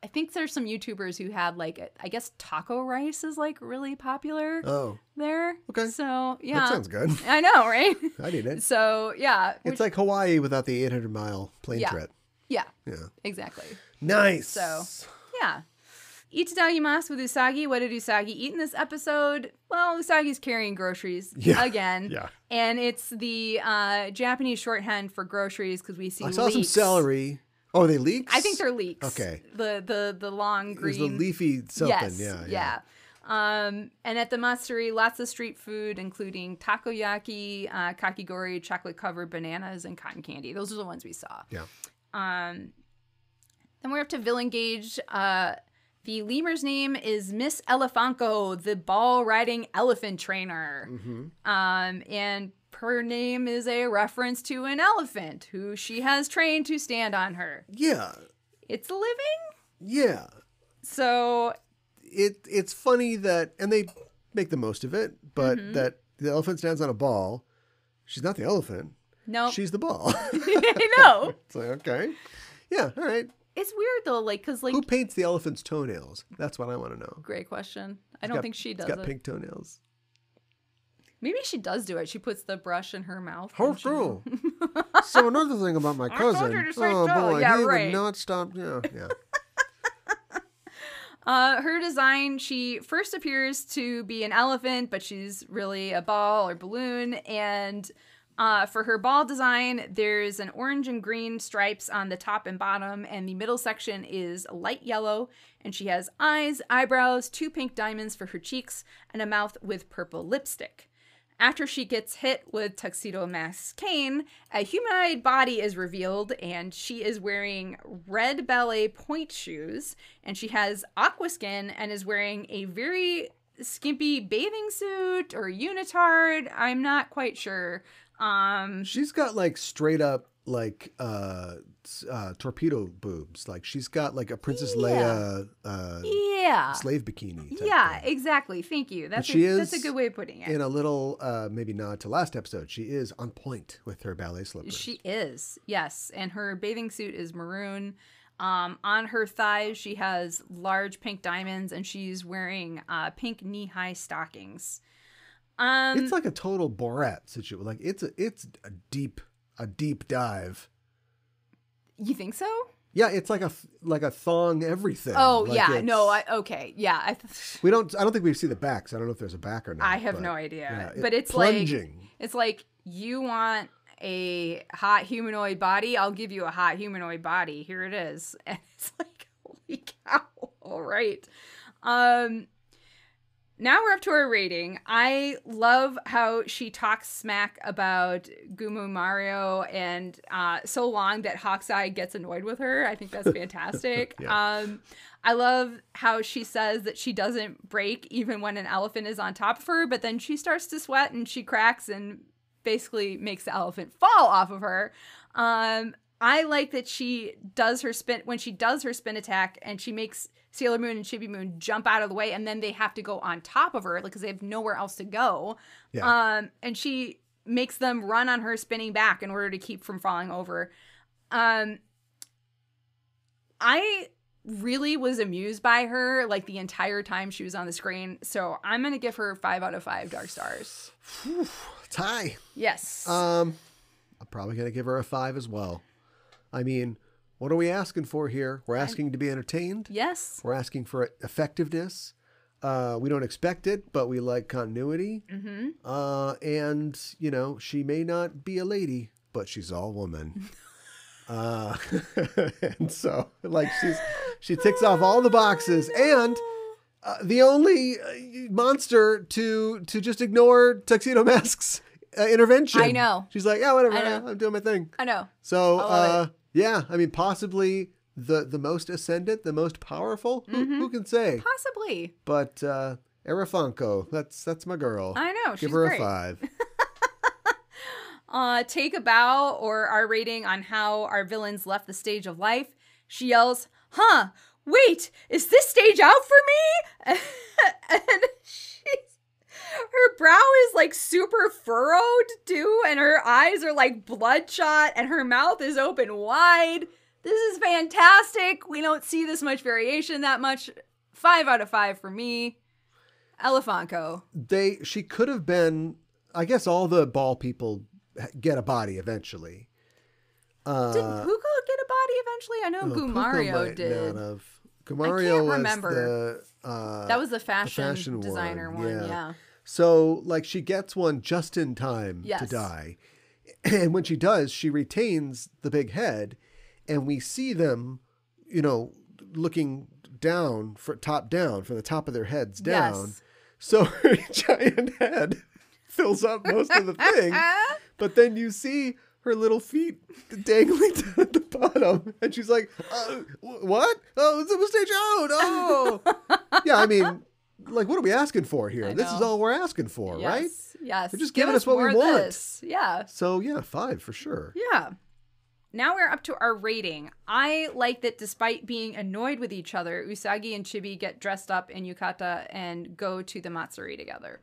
i think there's some youtubers who had like i guess taco rice is like really popular oh, there Okay. so yeah that sounds good. i know right I need it. so yeah It's which- like Hawaii without the 800 mile plane Yeah. trip. yeah Yeah. exactly Nice. So- yeah Itadakimasu with Usagi. What did Usagi eat in this episode? Well, Usagi's carrying groceries Yeah. again. Yeah. And it's the uh, Japanese shorthand for groceries because we see I saw some celery. Oh, are they leeks? I think they're leeks. Okay. The the the long green. the leafy something. yes. yeah, yeah. Um, and at the matsuri, lots of street food, including takoyaki, uh, kakigori, chocolate covered bananas, and cotton candy. Those are the ones we saw. Yeah. Um, then we're up to Villain Gauge. Uh, the lemur's name is Miss Elefanco, the ball riding elephant trainer. Mm-hmm. Um, and her name is a reference to an elephant who she has trained to stand on her. Yeah. It's a living. Yeah. So It it's funny that and they make the most of it, but Mm-hmm. that the elephant stands on a ball. She's not the elephant. no, She's the ball. I know. it's like, okay. Yeah, all right. It's weird though, like because like Who paints the elephant's toenails? That's what I want to know. great question. I It's don't got- think she does It's got it. pink toenails. Maybe she does do it. She puts the brush in her mouth. How and she- true. so another thing about my told cousin. her to say oh so. boy, Yeah, he right. would not stop. Yeah, yeah. Uh, her design, she first appears to be an elephant, but she's really a ball or balloon. And uh, for her ball design, there's an orange and green stripes on the top and bottom, and the middle section is light yellow. And she has eyes, eyebrows, two pink diamonds for her cheeks, and a mouth with purple lipstick. After she gets hit with Tuxedo Mask's cane, a humanoid body is revealed, and she is wearing red ballet point shoes, and she has aqua skin and is wearing a very skimpy bathing suit or unitard. I'm not quite sure. Um, She's got like straight up like uh, uh torpedo boobs. Like she's got like a Princess Leia uh yeah, slave bikini. yeah, thing. exactly. Thank you. That's she a, that's a good way of putting it. In a little uh maybe nod to last episode, she is on point with her ballet slippers. She is, yes. And her bathing suit is maroon. Um, on her thighs, she has large pink diamonds, and she's wearing uh, pink knee-high stockings. Um, it's like a total Borat situation. Like it's a it's a deep a deep dive. you think so? Yeah, it's like a like a thong everything. Oh Like, yeah, no, I okay, yeah. I, th- we don't. I don't think we see the backs. I don't know if there's a back or not. I have but, no idea, yeah, but it's plunging. like it's like you want a hot humanoid body. I'll give you a hot humanoid body. Here it is, and it's like holy cow! All right. Um, now we're up to our rating. I love how she talks smack about Gumario and uh, so long that Hawkeye gets annoyed with her. I think that's fantastic. Um, I love how she says that she doesn't break even when an elephant is on top of her, but then she starts to sweat and she cracks and basically makes the elephant fall off of her. Um, I like that she does her spin when she does her spin attack and she makes Sailor Moon and Chibi Moon jump out of the way and then they have to go on top of her because they have nowhere else to go. Yeah. Um, and she makes them run on her spinning back in order to keep from falling over. Um, I really was amused by her like the entire time she was on the screen. So I'm gonna give her five out of five dark stars. High. Yes. Um, I'm probably gonna give her a five as well. I mean, what are we asking for here? We're asking to be entertained. yes. We're asking for effectiveness. Uh, we don't expect it, but we like continuity. Mm-hmm. Uh, and you know, she may not be a lady, but she's all woman. uh, and so, like, she's she ticks off all the boxes, and uh, the only uh, monster to to just ignore Tuxedo Mask's uh, intervention. I know. She's like, yeah, whatever. I. I'm doing my thing. I know. So, uh, yeah, I mean, possibly the the most ascendant, the most powerful. Who, Mm-hmm. who can say? Possibly. But uh, Elefanco, that's that's my girl. I know, Give she's her great. a five. uh, take a bow or our rating on how our villains left the stage of life. She yells, Huh, wait, is this stage out for me? and she's, her brow is like super furrowed too, and her eyes are like bloodshot, and her mouth is open wide. This is fantastic. We don't see this much variation that much. Five out of five for me. Elefanco. they she could have been. I guess all the ball people get a body eventually. Uh, Did Puko get a body eventually? I know oh, Gumario did. Gumario was remember. the. Uh, That was the fashion, fashion designer one, one. yeah. Yeah. So, like, she gets one just in time to die. And when she does, she retains the big head, and we see them, you know, looking down, for top down, from the top of their heads down. Yes. So her giant head fills up most of the thing, but then you see her little feet dangling down at the bottom, and she's like, uh, "What? Oh, it's a stage out! Oh, yeah. I mean, like, what are we asking for here? This is all we're asking for, right? Yes. Yes. They're just Give giving us what we want. this. Yeah. So yeah, five for sure. Yeah. Now we're up to our rating. I like that despite being annoyed with each other, Usagi and Chibi get dressed up in yukata and go to the Matsuri together.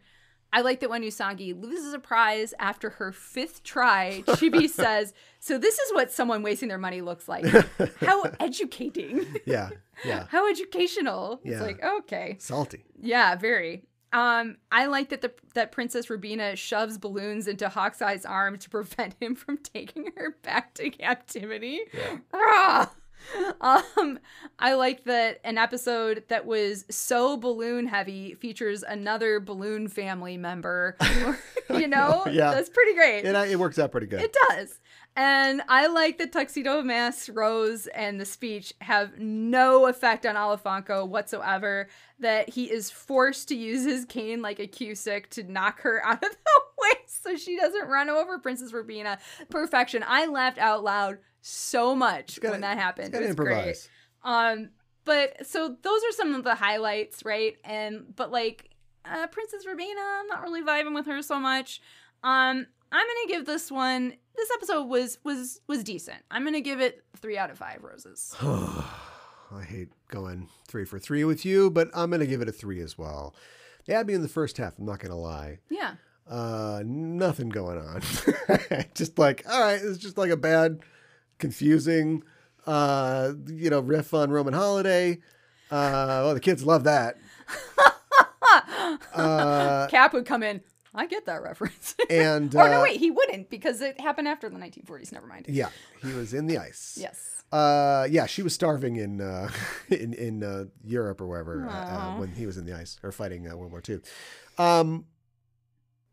I like that when Usagi loses a prize after her fifth try, Chibi says, So this is what someone wasting their money looks like. How educating. Yeah, yeah, How educational. Yeah. It's like, okay. salty. Yeah, very. Um, I like that the that Princess Rubina shoves balloons into Hawkeye's arm to prevent him from taking her back to captivity. Ah! Um, I like that an episode that was so balloon heavy features another balloon family member. you know, Yeah. that's pretty great. And It, it works out pretty good. It does. And I like that Tuxedo Mask, Rose, and the speech have no effect on Elefanco whatsoever. That he is forced to use his cane like a cue stick to knock her out of the way so she doesn't run over Princess Rubina. Perfection. I laughed out loud so much gotta- when that happened. It was great. improvise. Um, but so those are some of the highlights, right? And but like uh, Princess Rubina, I'm not really vibing with her so much. Um, I'm gonna give this one. This episode was was was decent. I'm gonna give it three out of five roses. I hate going three for three with you, but I'm gonna give it a three as well. They had me in the first half. I'm not gonna lie. Yeah, Uh, nothing going on. just like, all right, it's just like a bad, confusing, uh, you know, riff on Roman Holiday. Uh, well, the kids love that. uh, Cap would come in. I get that reference. and or no, uh, wait, he wouldn't because it happened after the 1940s. Never mind. yeah, he was in the ice. Yes. Uh, yeah, she was starving in uh, in in uh, Europe or wherever uh, uh, when he was in the ice or fighting uh, World War II. Um,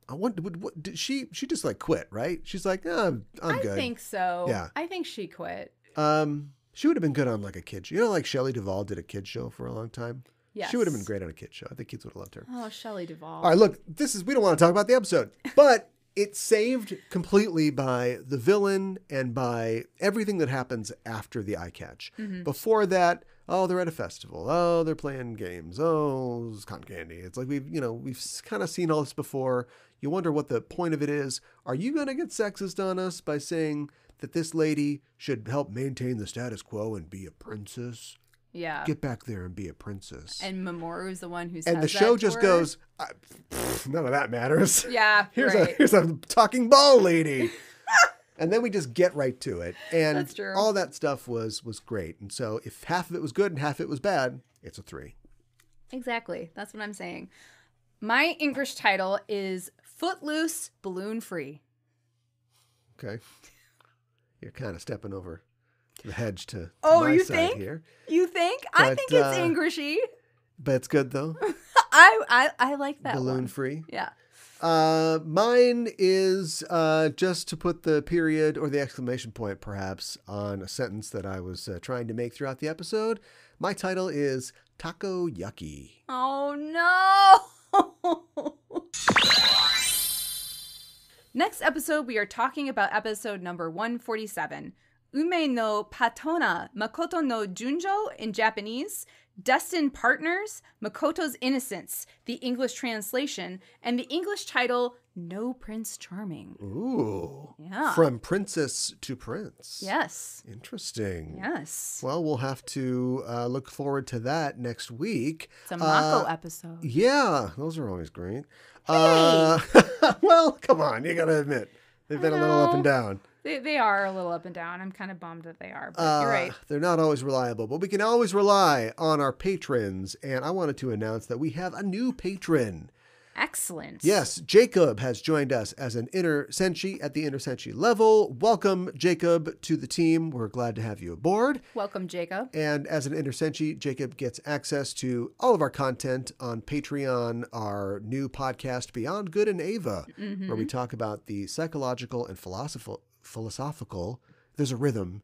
I wonder, what, what did she she just like quit, right? She's like, oh, I'm I'm I good. think so. Yeah. I think she quit. Um, she would have been good on like a kid show. You know, like Shelley Duvall did a kid show for a long time. Yes. She would have been great on a kid show. I think kids would have loved her. Oh, Shelley Duvall. All right, look, this is we don't want to talk about the episode, but it's saved completely by the villain and by everything that happens after the eye catch. Mm-hmm. Before that, oh, they're at a festival. Oh, they're playing games. Oh, it's cotton candy. It's like we've you know we've kind of seen all this before. You wonder what the point of it is. Are you going to get sexist on us by saying that this lady should help maintain the status quo and be a princess? Yeah. Get back there and be a princess. and Mamoru is the one who says And the show just goes, none of that matters. Yeah, here's right. a here's a talking ball lady. and then we just get right to it. And all that stuff was was great. And so if half of it was good and half of it was bad, it's a three. Exactly. That's what I'm saying. My English title is Footloose Balloon Free. Okay. You're kind of stepping over the hedge to, to Oh, you side think? here. You think? I think it's uh, Englishy. But it's good though. I, I I like that Balloon one. free. Yeah. Uh, mine is uh, just to put the period or the exclamation point, perhaps, on a sentence that I was uh, trying to make throughout the episode. My title is Taco Yucky. Oh no. Next episode, we are talking about episode number 147 Ume no Patona Makoto no Junjo in Japanese, Destined Partners, Makoto's Innocence, the English translation, and the English title No Prince Charming. Ooh. Yeah. From princess to prince. Yes. Interesting. Yes. Well, we'll have to uh, look forward to that next week. It's a Mako Uh, episode. Yeah, those are always great. Uh, well, come on, you gotta admit they've been a little up and down. They, they are a little up and down. I'm kind of bummed that they are, but Uh, you're right. They're not always reliable, but we can always rely on our patrons. And I wanted to announce that we have a new patron. Excellent. Yes, Jacob has joined us as an inner senshi at the inner senshi level. Welcome, Jacob, to the team. We're glad to have you aboard. Welcome, Jacob. And as an inner senshi, Jacob gets access to all of our content on Patreon, our new podcast, Beyond Good and Eva, where we talk about the psychological and philosophical, philosophical. There's a rhythm,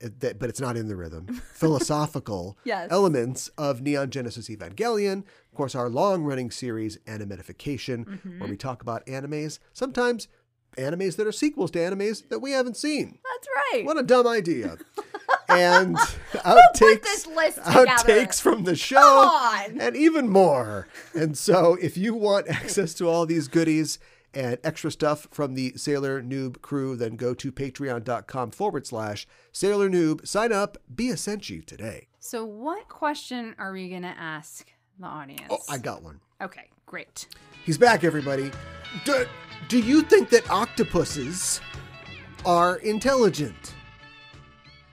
that- but it's not in the rhythm. philosophical Yes. elements of Neon Genesis Evangelion. Of course, our long-running series, Animedification, Mm-hmm. where we talk about animes. Sometimes animes that are sequels to animes that we haven't seen. That's right. What a dumb idea. and outtakes, this list outtakes from the show on. and even more. And so if you want access to all these goodies and extra stuff from the Sailor Noob crew, then go to patreon.com forward slash Sailor Noob. Sign up, be a Senshi today. So, what question are we going to ask the audience? Oh, I got one. Okay, great. He's back, everybody. Do, do you think that octopuses are intelligent?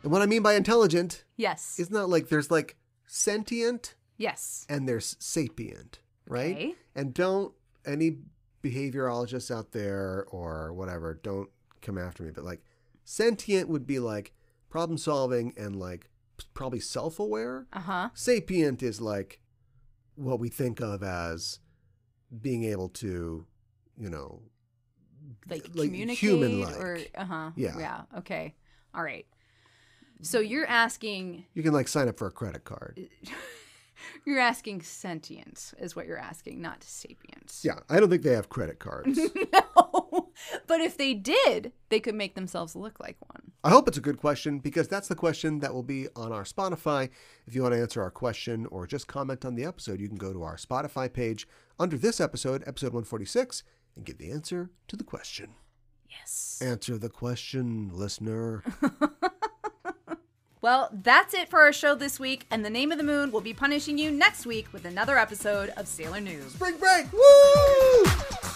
And what I mean by intelligent Yes. It's not like there's like sentient yes. and there's sapient, right? Okay. And don't any behaviorologists out there or whatever, don't come after me, but like sentient would be like problem solving and like probably self aware. Uh huh. Sapient is like what we think of as being able to, you know, Like, like communicate human-like. or uh huh. Yeah. Yeah. Okay. All right. So you're asking you can like sign up for a credit card. you're asking sentient is what you're asking, not sapient. Yeah, I don't think they have credit cards. no. But if they did, they could make themselves look like one. I hope it's a good question because that's the question that will be on our Spotify. If you want to answer our question or just comment on the episode, you can go to our Spotify page under this episode, episode 146, and give the answer to the question. Yes. Answer the question, listener. Well, that's it for our show this week, and the name of the moon will be punishing you next week with another episode of Sailor Noob. Spring break! Woo!